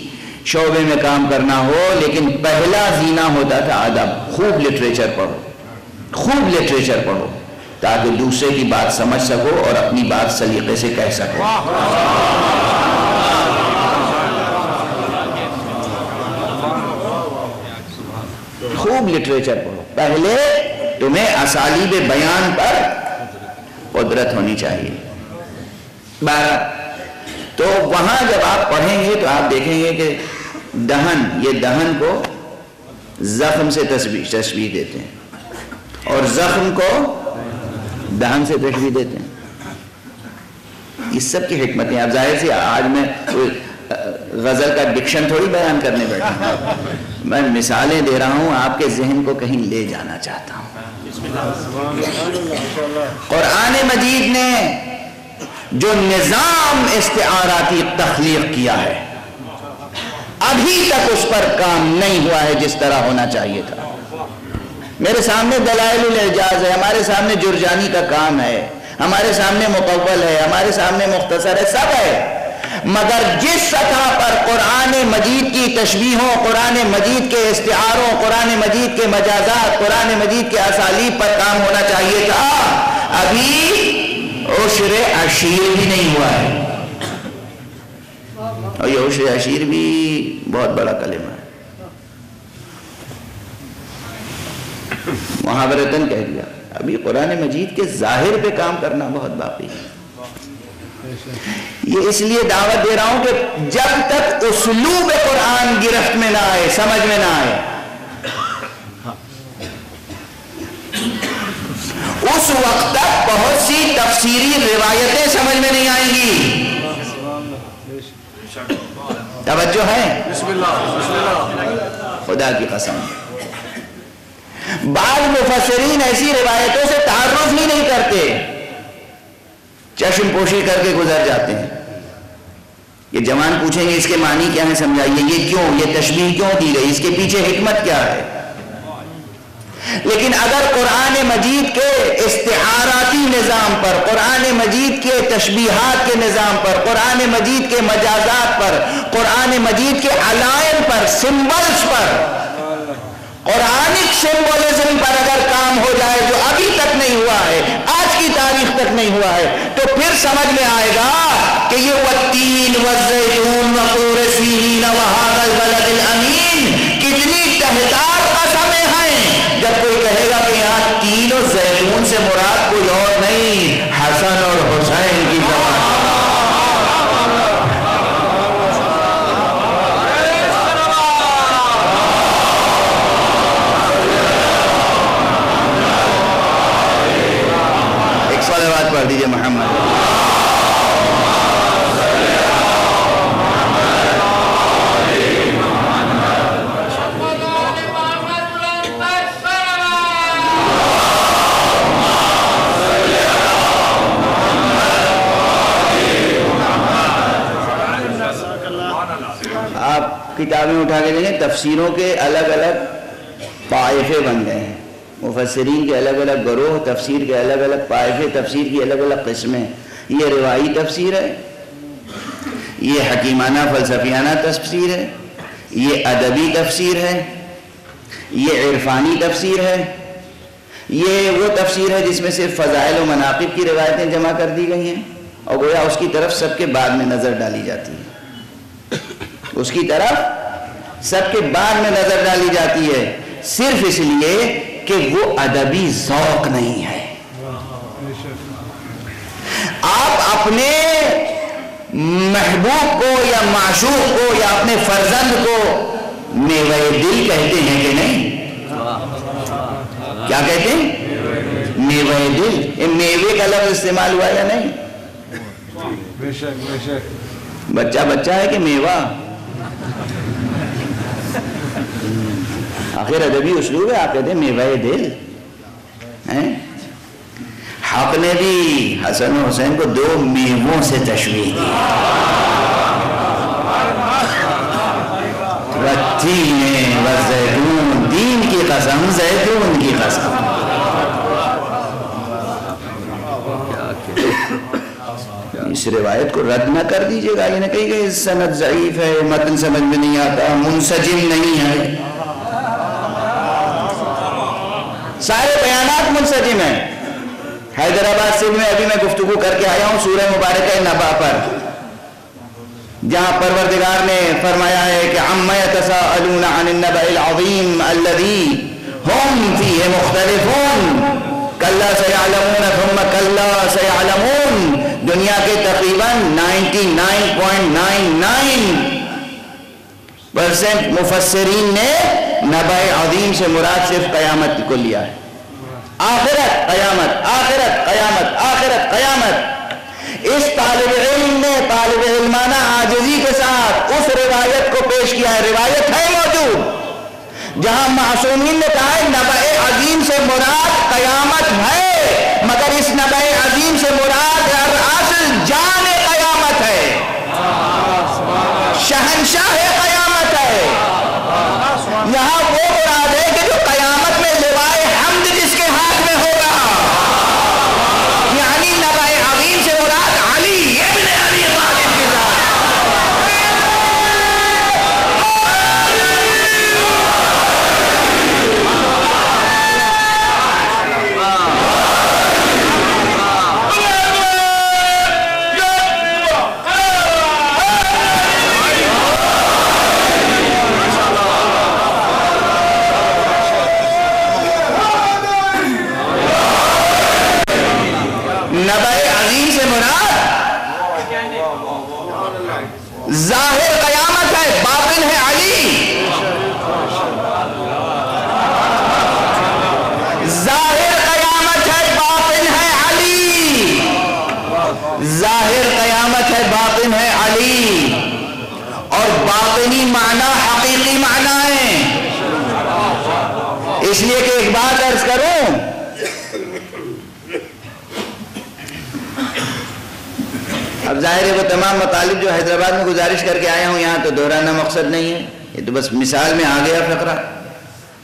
شعبے میں کام کرنا ہو، لیکن پہلا زینہ ہوتا تھا ادب خوب لٹریچر پڑھو۔ خوب لٹریچر پڑھو۔ تاکہ دوسرے کی بات سمجھ سکو اور اپنی بات سلیقے سے کہہ سکو۔ خوب لٹریچر پڑھو۔ پہلے تمہیں اسالیب بیان پر قدرت ہونی چاہیے۔ بارہ، تو وہاں جب آپ پڑھیں گے تو آپ دیکھیں گے کہ دہن، یہ دہن کو زخم سے تشبیح دیتے ہیں۔ اور زخم کو دہن سے تشبیح دیتے ہیں۔ اس سب کی حکمتیں اب ظاہر سے آج میں غزل کا ڈکشن تھوڑی بیان کرنے بیٹھا میں مثالیں دے رہا ہوں، آپ کے ذہن کو کہیں لے جانا چاہتا ہوں۔ قرآن مجید نے جو نظام استعاراتی تخلیق کیا ہے، ابھی تک اس پر کام نہیں ہوا ہے جس طرح ہونا چاہیے تھا۔ میرے سامنے دلائل الاعجاز ہے، ہمارے سامنے جرجانی کا کام ہے، ہمارے سامنے مقبل ہے، ہمارے سامنے مختصر ہے، سب ہے۔ مگر جس سطح پر قرآن مجید کی تشبیحوں قرآن مجید کے استعاروں، قرآن مجید کے مجازات، قرآن مجید کے اسالیب پر کام ہونا چاہیے تھا، ابھی عشر عشیر بھی نہیں ہوا ہے۔ اور یہ عشر عشیر بھی بہت بڑا کلمہ ہے۔ محاورتن کہہ دیا۔ ابھی قرآن مجید کے ظاہر پہ کام کرنا بہت باقی ہے۔ یہ اس لیے دعوت دے رہا ہوں کہ جب تک اسلوب قرآن گرفت میں نہ آئے سمجھ میں نہ آئے اس وقت تک بہت سی تفسیری روایتیں سمجھ میں نہیں آئیں گی۔ توجہ ہے؟ خدا کی قسم۔ بعض مفسرین ایسی روایتوں سے تعارف ہی نہیں کرتے۔ چشم پوشی کر کے گزر جاتے ہیں۔ یہ جوان پوچھیں گے، اس کے معنی کیا ہے سمجھائیے، یہ کیوں؟ یہ تشبیح کیوں دی گئی؟ اس کے پیچھے حکمت کیا ہے؟ لیکن اگر قرآن مجید کے استعاراتی نظام پر، قرآن مجید کے تشبیحات کے نظام پر، قرآن مجید کے مجازات پر، قرآن مجید کے علائم پر، سمبلز پر قرآنک سمبولزم پر اگر کام ہو جائے جو ابھی تک نہیں ہوا ہے، آج کی تاریخ تک نہیں ہوا ہے، تو پھر سمجھ میں آئے گا کہ یہ والتین والزیتون وقور سینین وحاد کتابیں اٹھا کے دیکھیں، تفسیروں کے الگ الگ طائفے بن گئے ہیں۔ مفسرین کے الگ الگ گروہ، تفسیر کے الگ الگ طائفے، تفسیر کی الگ الگ قسمیں۔ یہ روائی تفسیر ہے، یہ حکیمانہ، فلسفیانہ تفسیر ہے، یہ ادبی تفسیر ہے، یہ عرفانی تفسیر ہے۔ یہ وہ تفسیر ہے جس میں صرف فضائل و مناقب کی روایتیں جمع کر دی گئی ہیں اور گویا اس کی طرف سب کے بعد میں نظر ڈالی جاتی ہے اس کی طرف سب کے بعد میں نظر ڈالی جاتی ہے۔ صرف اس لیے کہ وہ ادبی ذوق نہیں ہے۔ آپ اپنے محبوب کو یا معشوق کو یا اپنے فرزند کو میوے دل کہتے ہیں کہ نہیں؟ کیا کہتے ہیں؟ میوے دل۔ یہ میوے کا لفظ استعمال ہوا یا نہیں؟ بچہ بچہ ہے کہ میوہ؟ آخر ادبی اسلوب ہے، آپ کہتے ہیں میوہ دل۔ حق نے بھی حسن و حسین کو دو میووں سے تشویح دی رتی نے و زیتون دین کی قسم زیتون کی قسم۔ اس روایت کو رد نہ کر دیجیے گا، یہ نہ کہی کہ سند ضعیف ہے متن سمجھ میں نہیں آتا، منسجم نہیں ہے۔ سارے بیانات منسجم ہیں۔ حیدرآباد سے میں ابھی میں گفتگو کر کے آیا ہوں سورہ مبارکہ نبا پر، جہاں پروردگار نے فرمایا ہے کہ عَمَّ يَتَسَاءَلُونَ عَنِ النَّبَئِ الْعَظِيمِ الَّذِي هُمْ فِيهِ مُخْتَلِفُونَ۔ کَلَّا سَيَعْلَمُونَ ثُمَّ كَلَّا سَيَعْلَمُونَ۔ دنیا کے تقریباً 99.99% مفسرین نے نبع عظیم سے مراد صرف قیامت کو لیا ہے۔ آخرت، قیامت آخرت قیامت آخرت، قیامت۔ اس طالب علم نے طالب علمانہ آجزی کے ساتھ اس روایت کو پیش کیا ہے۔ روایت ہے موجود۔ جہاں معصومین نے کہا ہے نبع عظیم سے مراد قیامت ہے، مگر اس نبع عظیم سے مراد اصل جان قیامت ہے۔ شہنشاہ بات عرض کروں؟ اب ظاہر ہے وہ تمام مطالب جو حیدرآباد میں گزارش کر کے آیا ہوں یہاں تو دہرانا مقصد نہیں ہے۔ یہ تو بس مثال میں آ گیا فقرہ۔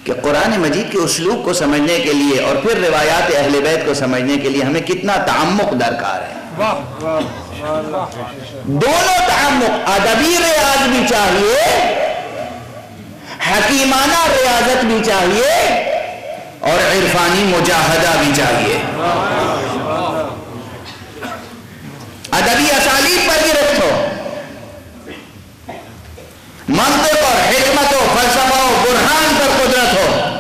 کہ قرآن مجید کے اسلوب کو سمجھنے کے لیے اور پھر روایات اہل بیت کو سمجھنے کے لیے ہمیں کتنا تعمق درکار ہے۔ دونوں تعمق ادبی ریاض بھی چاہیے حکیمانہ ریاضت بھی چاہیے۔ اور عرفانی مجاہدہ بھی چاہیے۔ ادبی اسالیب پر بھی رکھو۔ منطق اور حکمت و فلسفہ و برہان پر قدرت ہو۔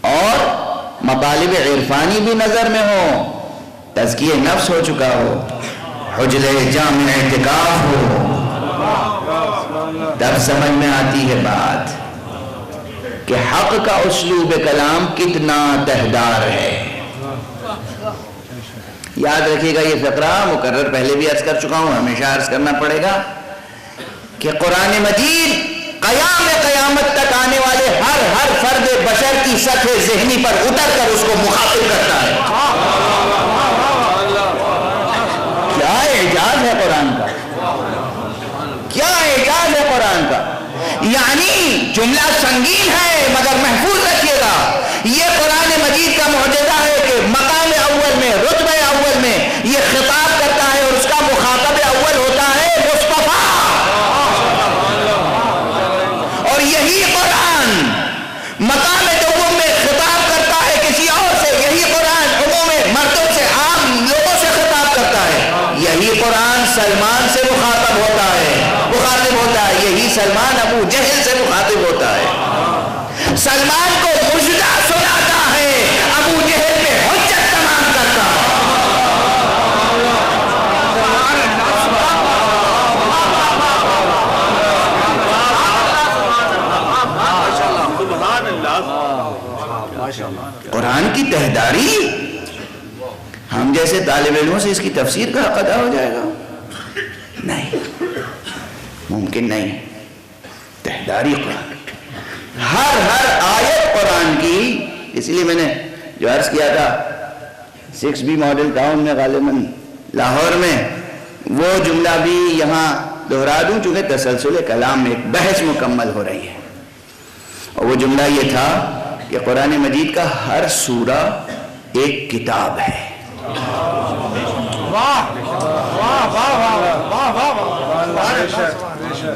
اور مطالب عرفانی بھی نظر میں ہو۔ تزکیہ نفس ہو چکا ہو۔ حجل جامع اعتقاف ہو۔ تب سمجھ میں آتی ہے بات۔ کہ حق کا اسلوب کلام کتنا تہدار ہے۔ یاد رکھیے گا یہ فقرہ مقرر پہلے بھی عرض کر چکا ہوں، ہمیشہ عرض کرنا پڑے گا کہ قرآن مجید قیام قیامت تک آنے والے ہر ہر فرد بشر کی سطح ذہنی پر اتر کر اس کو مخاطب کرتا ہے۔ کیا اعجاز ہے قرآن کا؟ کیا اعجاز ہے قرآن کا؟ یعنی جملہ سنگین ہے، مگر محفوظ رکھیے گا۔ یہ قرآن مجید کا معجزہ ہے کہ مقام اول میں، رتبہ اول میں یہ خطاب کرتا ہے اور اس کا مخاطب اول ہوتا ہے مصطفیٰ۔ اور یہی قرآن مقام دوم میں خطاب کرتا ہے، کسی اور سے۔ یہی قرآن عموم مردوں سے، عام لوگوں سے خطاب کرتا ہے۔ یہی قرآن سلمان سے مخاطب ہوتا ہے مخاطب ہوتا ہے یہی سلمان ابو جہل سے مخاطب ہوتا ہے۔ سلمان کو مجدہ سناتا ہے، ابو جہل پہ حجت تمام کرتا۔ ہے قرآن کی تہداری؟ ہم جیسے طالب علموں سے اس کی تفسیر کا حق ادا ہو جائے گا۔ نہیں، ممکن نہیں۔ تہداری قرآن ہر ہر آیت قرآن کی اس لیے میں نے جو عرض کیا تھا سکس بی ماڈل ٹاؤن میں غالباً لاہور میں وہ جملہ بھی یہاں دہرا دوں چونکہ تسلسل کلام میں ایک بحث مکمل ہو رہی ہے اور وہ جملہ یہ تھا کہ قرآن مجید کا ہر سورہ ایک کتاب ہے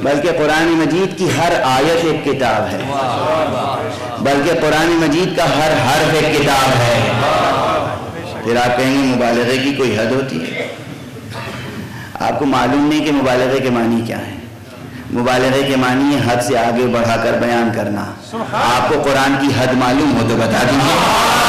بلکہ قرآن مجید کی ہر آیت ایک کتاب ہے۔ بلکہ قرآن مجید کا ہر حرف ایک کتاب ہے۔ پھر آپ کہیں گے مبالغے کی کوئی حد ہوتی ہے؟ آپ کو معلوم نہیں کہ مبالغے کے معنی کیا ہے مبالغے کے معنی ہے حد سے آگے بڑھا کر بیان کرنا۔ آپ کو قرآن کی حد معلوم ہو تو بتا دیجیے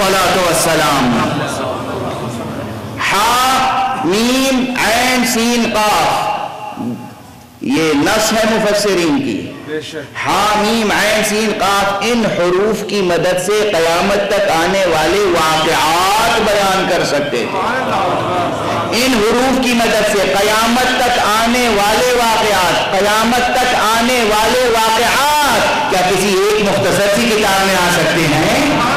الصلاة والسلام. ہا میم، عین، سین، قاف. یہ نص ہے مفسرین کی. ہا میم، عین، سین، قاف، ان حروف کی مدد سے قیامت تک آنے والے واقعات بیان کر سکتے تھے. ان حروف کی مدد سے قیامت تک آنے والے واقعات، قیامت تک آنے والے واقعات کیا کسی ایک مختصر سی کتاب میں آ سکتے ہیں؟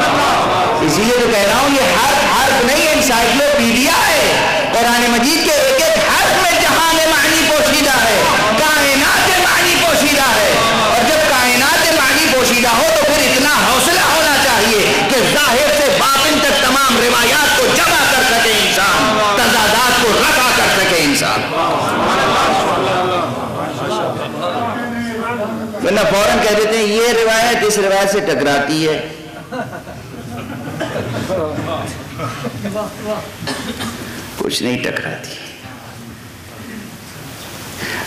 اسی لیے تو کہہ رہا ہوں، یہ ہر حرف نہیں انسائکلوپیڈیا ہے۔ قرآن مجید کے ایک ایک حرف میں جہان معنی پوشیدہ ہے، کائنات معنی پوشیدہ ہے۔ اور جب کائنات معنی پوشیدہ ہو، تو پھر اتنا حوصلہ ہونا چاہیے کہ ظاہر سے باطن تک تمام روایات کو جمع کر سکے انسان، تضادات کو رفع کر سکے انسان۔ ورنہ فوراً کہہ دیتے ہیں، یہ روایت اس روایت سے ٹکراتی ہے۔ کچھ نہیں ٹکراتی۔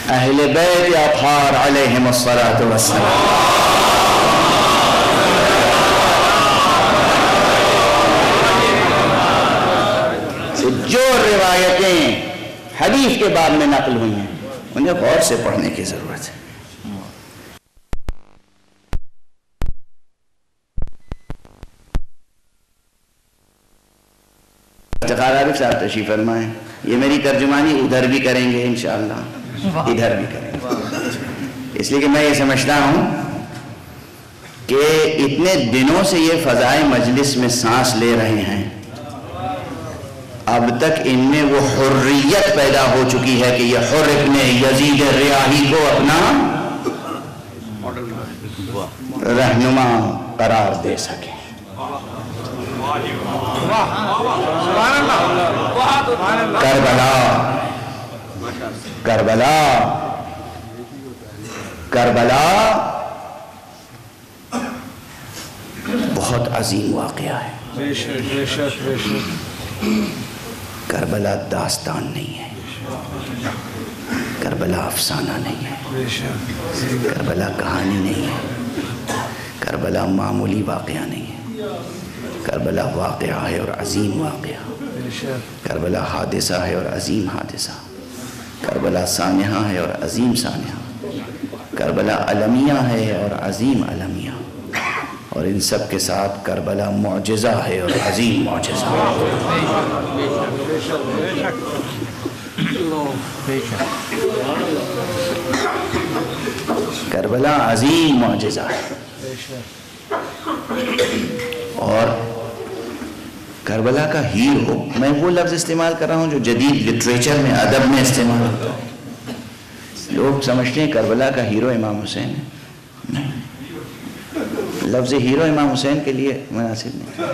اہل بیت اطہار علیہم الصلاة والسلام۔ جو روایتیں حدیث کے بعد میں نقل ہوئی ہیں، انہیں غور سے پڑھنے کی ضرورت ہے۔ افتخار عارف صاحب تشریف فرمائیں یہ میری ترجمانی ادھر بھی کریں گے انشاءاللہ۔ ادھر بھی کریں گے۔ اس لیے کہ میں یہ سمجھتا ہوں کہ اتنے دنوں سے یہ فضائے مجلس میں سانس لے رہے ہیں۔ اب تک ان میں وہ حریت پیدا ہو چکی ہے کہ یہ حر ابن یزید ریاہی کو اپنا رہنما قرار دے سکے۔ کربلا. کربلا. کربلا. بہت عظیم واقعہ ہے. کربلا داستان نہیں ہے. کربلا افسانہ نہیں ہے. کربلا کہانی نہیں ہے. کربلا معمولی واقعہ نہیں ہے. کربلا واقعہ ہے اور عظیم واقعہ کربلا حادثہ ہے اور عظیم حادثہ کربلا سانحہ ہے اور عظیم سانحہ کربلا المیہ ہے اور عظیم المیہ اور ان سب کے ساتھ کربلا معجزہ ہے اور عظیم معجزہ کربلا عظیم معجزہ ہے اور کربلا کا ہیرو میں وہ لفظ استعمال کر رہا ہوں جو جدید لٹریچر میں، ادب میں استعمال ہوتا ہے لوگ سمجھتے ہیں کربلا کا ہیرو امام حسین ہے۔ لفظ ہیرو امام حسین کے لیے مناسب نہیں۔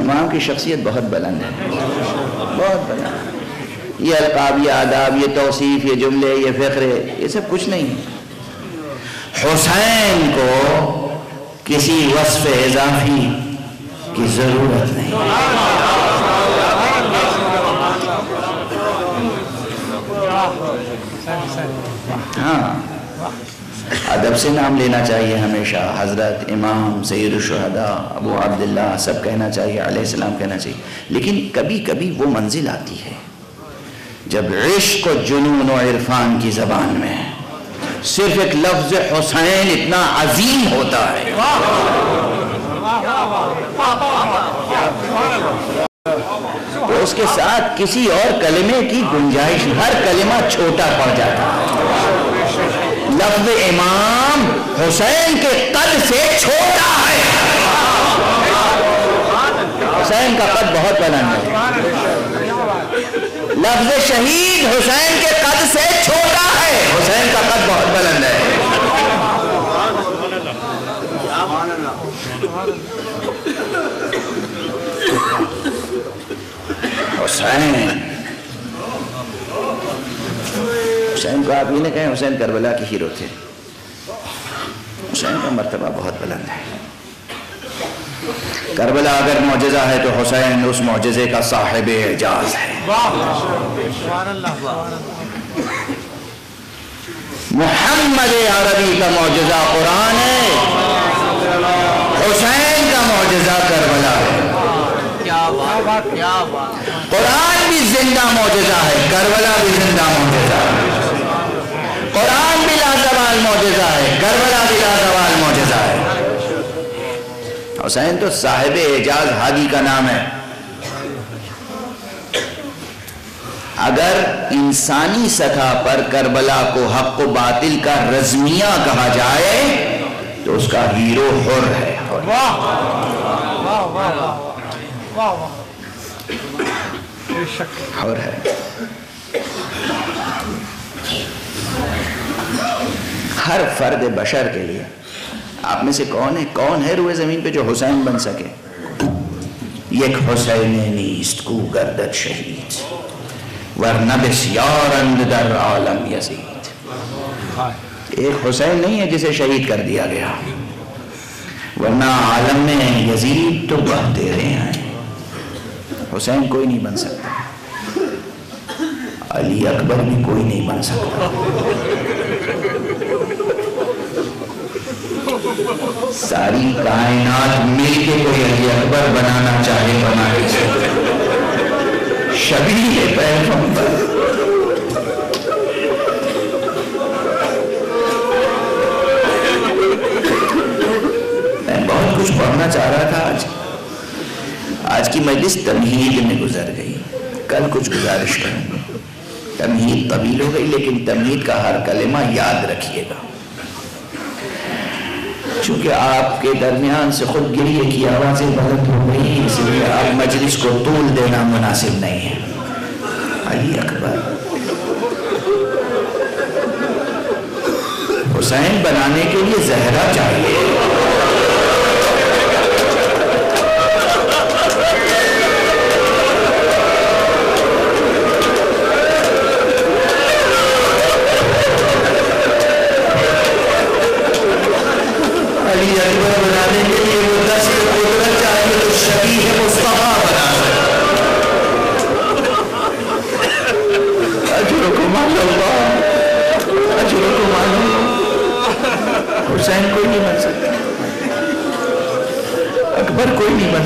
امام کی شخصیت بہت بلند ہے۔ بہت بلند۔ یہ القاب، یہ آداب، یہ توصیف، یہ جملے، یہ فخرے یہ سب کچھ نہیں۔ حسین کو کسی وصف اضافی کی ضرورت نہیں۔ ہاں۔ ادب سے نام لینا چاہیے ہمیشہ۔ حضرت امام، سید الشہداء، ابو عبداللہ سب کہنا چاہیے، علیہ السلام کہنا چاہیے۔ لیکن کبھی کبھی وہ منزل آتی ہے۔ جب عشق و جنون و عرفان کی زبان میں صرف ایک لفظ حسین اتنا عظیم ہوتا ہے۔ تو اس کے ساتھ کسی اور کلمے کی گنجائش، ہر کلمہ چھوٹا پڑ جاتا لفظ امام حسین کے قد سے چھوٹا ہے۔ حسین کا قد بہت بلند ہے۔ لفظ شہید حسین کے قد سے چھوٹا ہے۔ حسین کا قد بہت بلند ہے۔ حسین۔ حسین کو آپ یہ نہیں کہیں حسین کربلا کے ہیرو تھے۔ حسین کا مرتبہ بہت بلند ہے۔ کربلا اگر معجزہ ہے تو حسین اس معجزے کا صاحب اعجاز ہے۔ محمد عربی کا معجزہ قرآن ہے۔ حسین کا معجزہ کربلا ہے۔ قرآن بھی زندہ معجزہ ہے کربلا بھی زندہ معجزہ ہے۔ قرآن بھی لازوال معجزہ ہے کربلا بھی لازوال معجزہ ہے۔ حسین تو صاحب اعجاز ہادی کا نام ہے۔ اگر انسانی سطح پر کربلا کو حق و باطل کا رزمیہ کہا جائے تو اس کا ہیرو حر ہے۔ حر ہے ہر فرد بشر کے لیے آپ میں سے کون ہے کون ہے روئے زمین پہ جو حسین بن سکے یک حسین نیست کو گردد شہید. ورنہ بسیارند در عالم یزید. ایک حسین نہیں ہے جسے شہید کر دیا گیا. ورنہ عالم میں یزید تو بہتے رہے ہیں۔ حسین کوئی نہیں بن سکتا۔ علی اکبر بھی کوئی نہیں بن سکتا۔ ساری کائنات مل کے کوئی علی اکبر بنانا چاہے بنا کے شبیہ پیغمبر کچھ پڑھنا چاہ رہا تھا آج۔ آج کی مجلس تمہید میں گزر گئی۔ کل کچھ گزارش کروں گا۔ تمہید طویل ہو گئی، لیکن تمہید کا ہر کلمہ یاد رکھیے گا۔ چونکہ آپ کے درمیان سے خود گریے کی آوازیں بلند ہو گئی اس لیے آپ مجلس کو طول دینا مناسب نہیں ہے۔ علی اکبر۔ حسین بنانے کے لیے زہرا چاہیے۔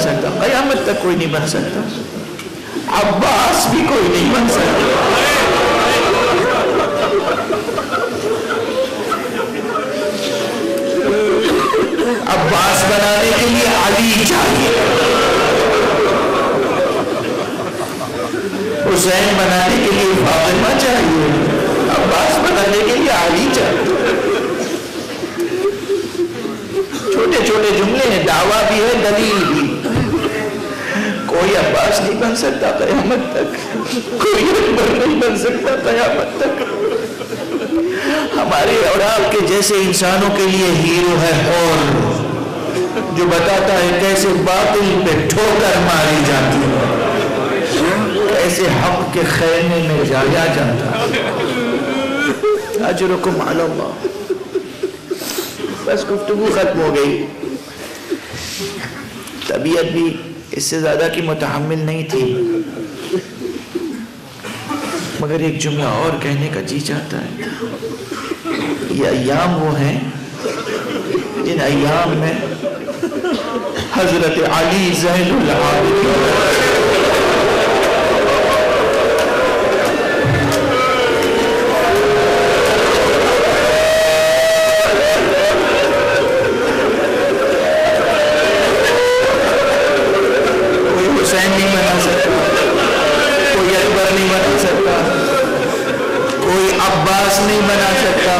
بن سکتا، قیامت تک کوئی نہیں بن سکتا۔ عباس بھی کوئی نہیں بن سکتا۔ عباس بنانے کے لیے علی چاہیے۔ حسین بنانے کے لیے فاطمہ چاہیے۔ عباس بنانے کے لیے علی چاہیے۔ چھوٹے چھوٹے جملے ہیں، دعویٰ بھی ہے، دلیل بھی کوئی عباس نہیں بن سکتا قیامت تک کوئی اکبر نہیں بن سکتا قیامت تک ہمارے اوڑاب کے جیسے انسانوں کے لیے ہیرو ہے اور جو بتاتا ہے کیسے باطل پہ ٹھوکر ماری جاتی ہے کیسے حق کے خیمے میں جایا جاتا ہے اجرکم علی اللہ بس گفتگو ختم ہو گئی طبیعت بھی اس سے زیادہ کی متحمل نہیں تھی۔ مگر ایک جملہ اور کہنے کا جی چاہتا ہے۔ یہ ایام وہ ہیں جن ایام میں حضرت علی زین العابدین۔ نہیں بنا سکتا۔ کوئی عباس نہیں بنا سکتا۔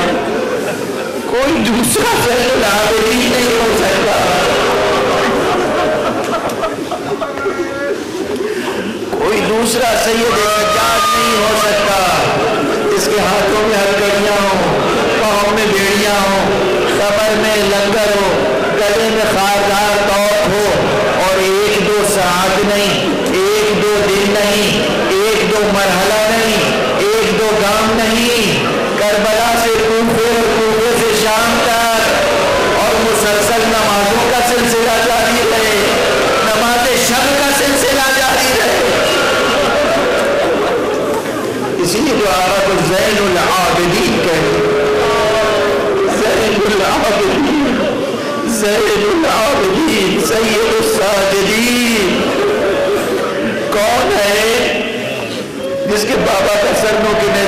کوئی دوسرا فیصل آبدی نہیں ہو سکتا۔ کوئی دوسرا سید اجاز نہیں ہو سکتا۔ اس کے ہاتھوں میں ہتکڑیاں ہوں، پاؤں میں بیڑیاں ہوں کمر میں لنگر ہو گلے میں خاردار توپ ہو، اور ایک دو ساعت نہیں، ایک دو دن نہیں que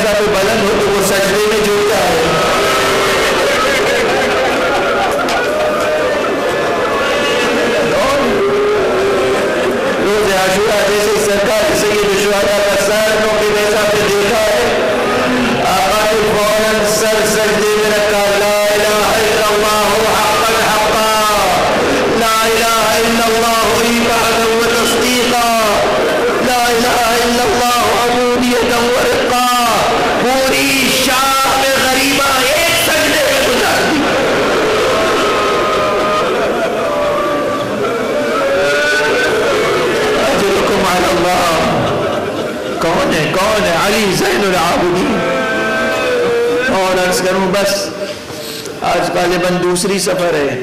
دوسری سفر ہے۔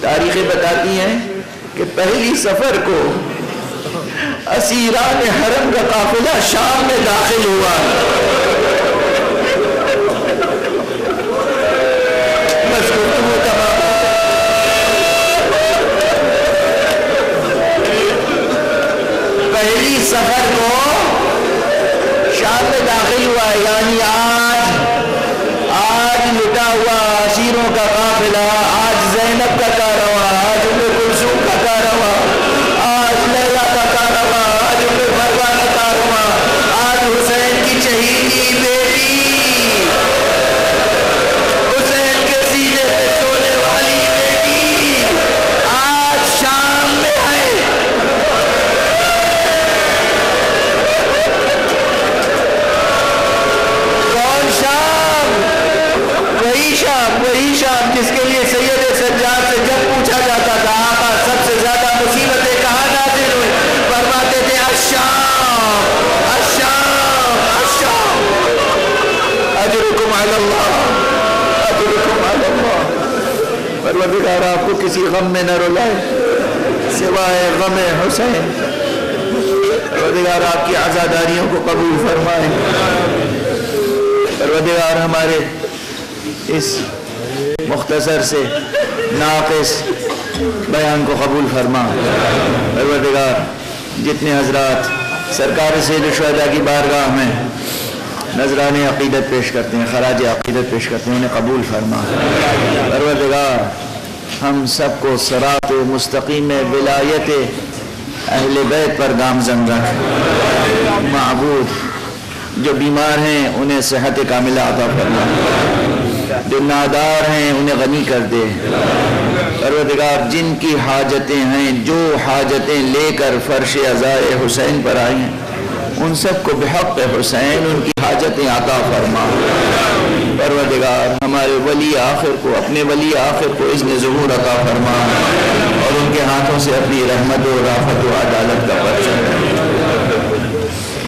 تاریخیں بتاتی ہیں کہ پہلی سفر کو اسیران حرم کا قافلہ شام میں داخل ہوا۔ غم میں نہ رلائے سوائے غم حسین۔ پروردگار آپ کی عزاداریوں کو قبول فرمائے۔ پروردگار ہمارے اس مختصر سے ناقص بیان کو قبول فرما۔ پروردگار، جتنے حضرات سرکار سید الشہداء کی بارگاہ میں نذران عقیدت پیش کرتے ہیں، خراج عقیدت پیش کرتے ہیں، انہیں قبول فرما۔ پروردگار ہم سب کو سرات مستقیم ولایت اہل بیت پر گامزن رکھ معبود جو بیمار ہیں، انہیں صحت کاملہ عطا فرما۔ جو نادار ہیں، انہیں غنی کر دے۔ پروردگار، جن کی حاجتیں ہیں، جو حاجتیں لے کر فرش ازائے حسین پر آئی ہیں، ان سب کو بحق حسین ان کی حاجتیں عطا فرما۔ پروردگار ہمارے ولی آخر کو، اپنے ولی آخر کو اس نے ظہور عطا فرما۔ اور ان کے ہاتھوں سے اپنی رحمت و رافت و عدالت کا پر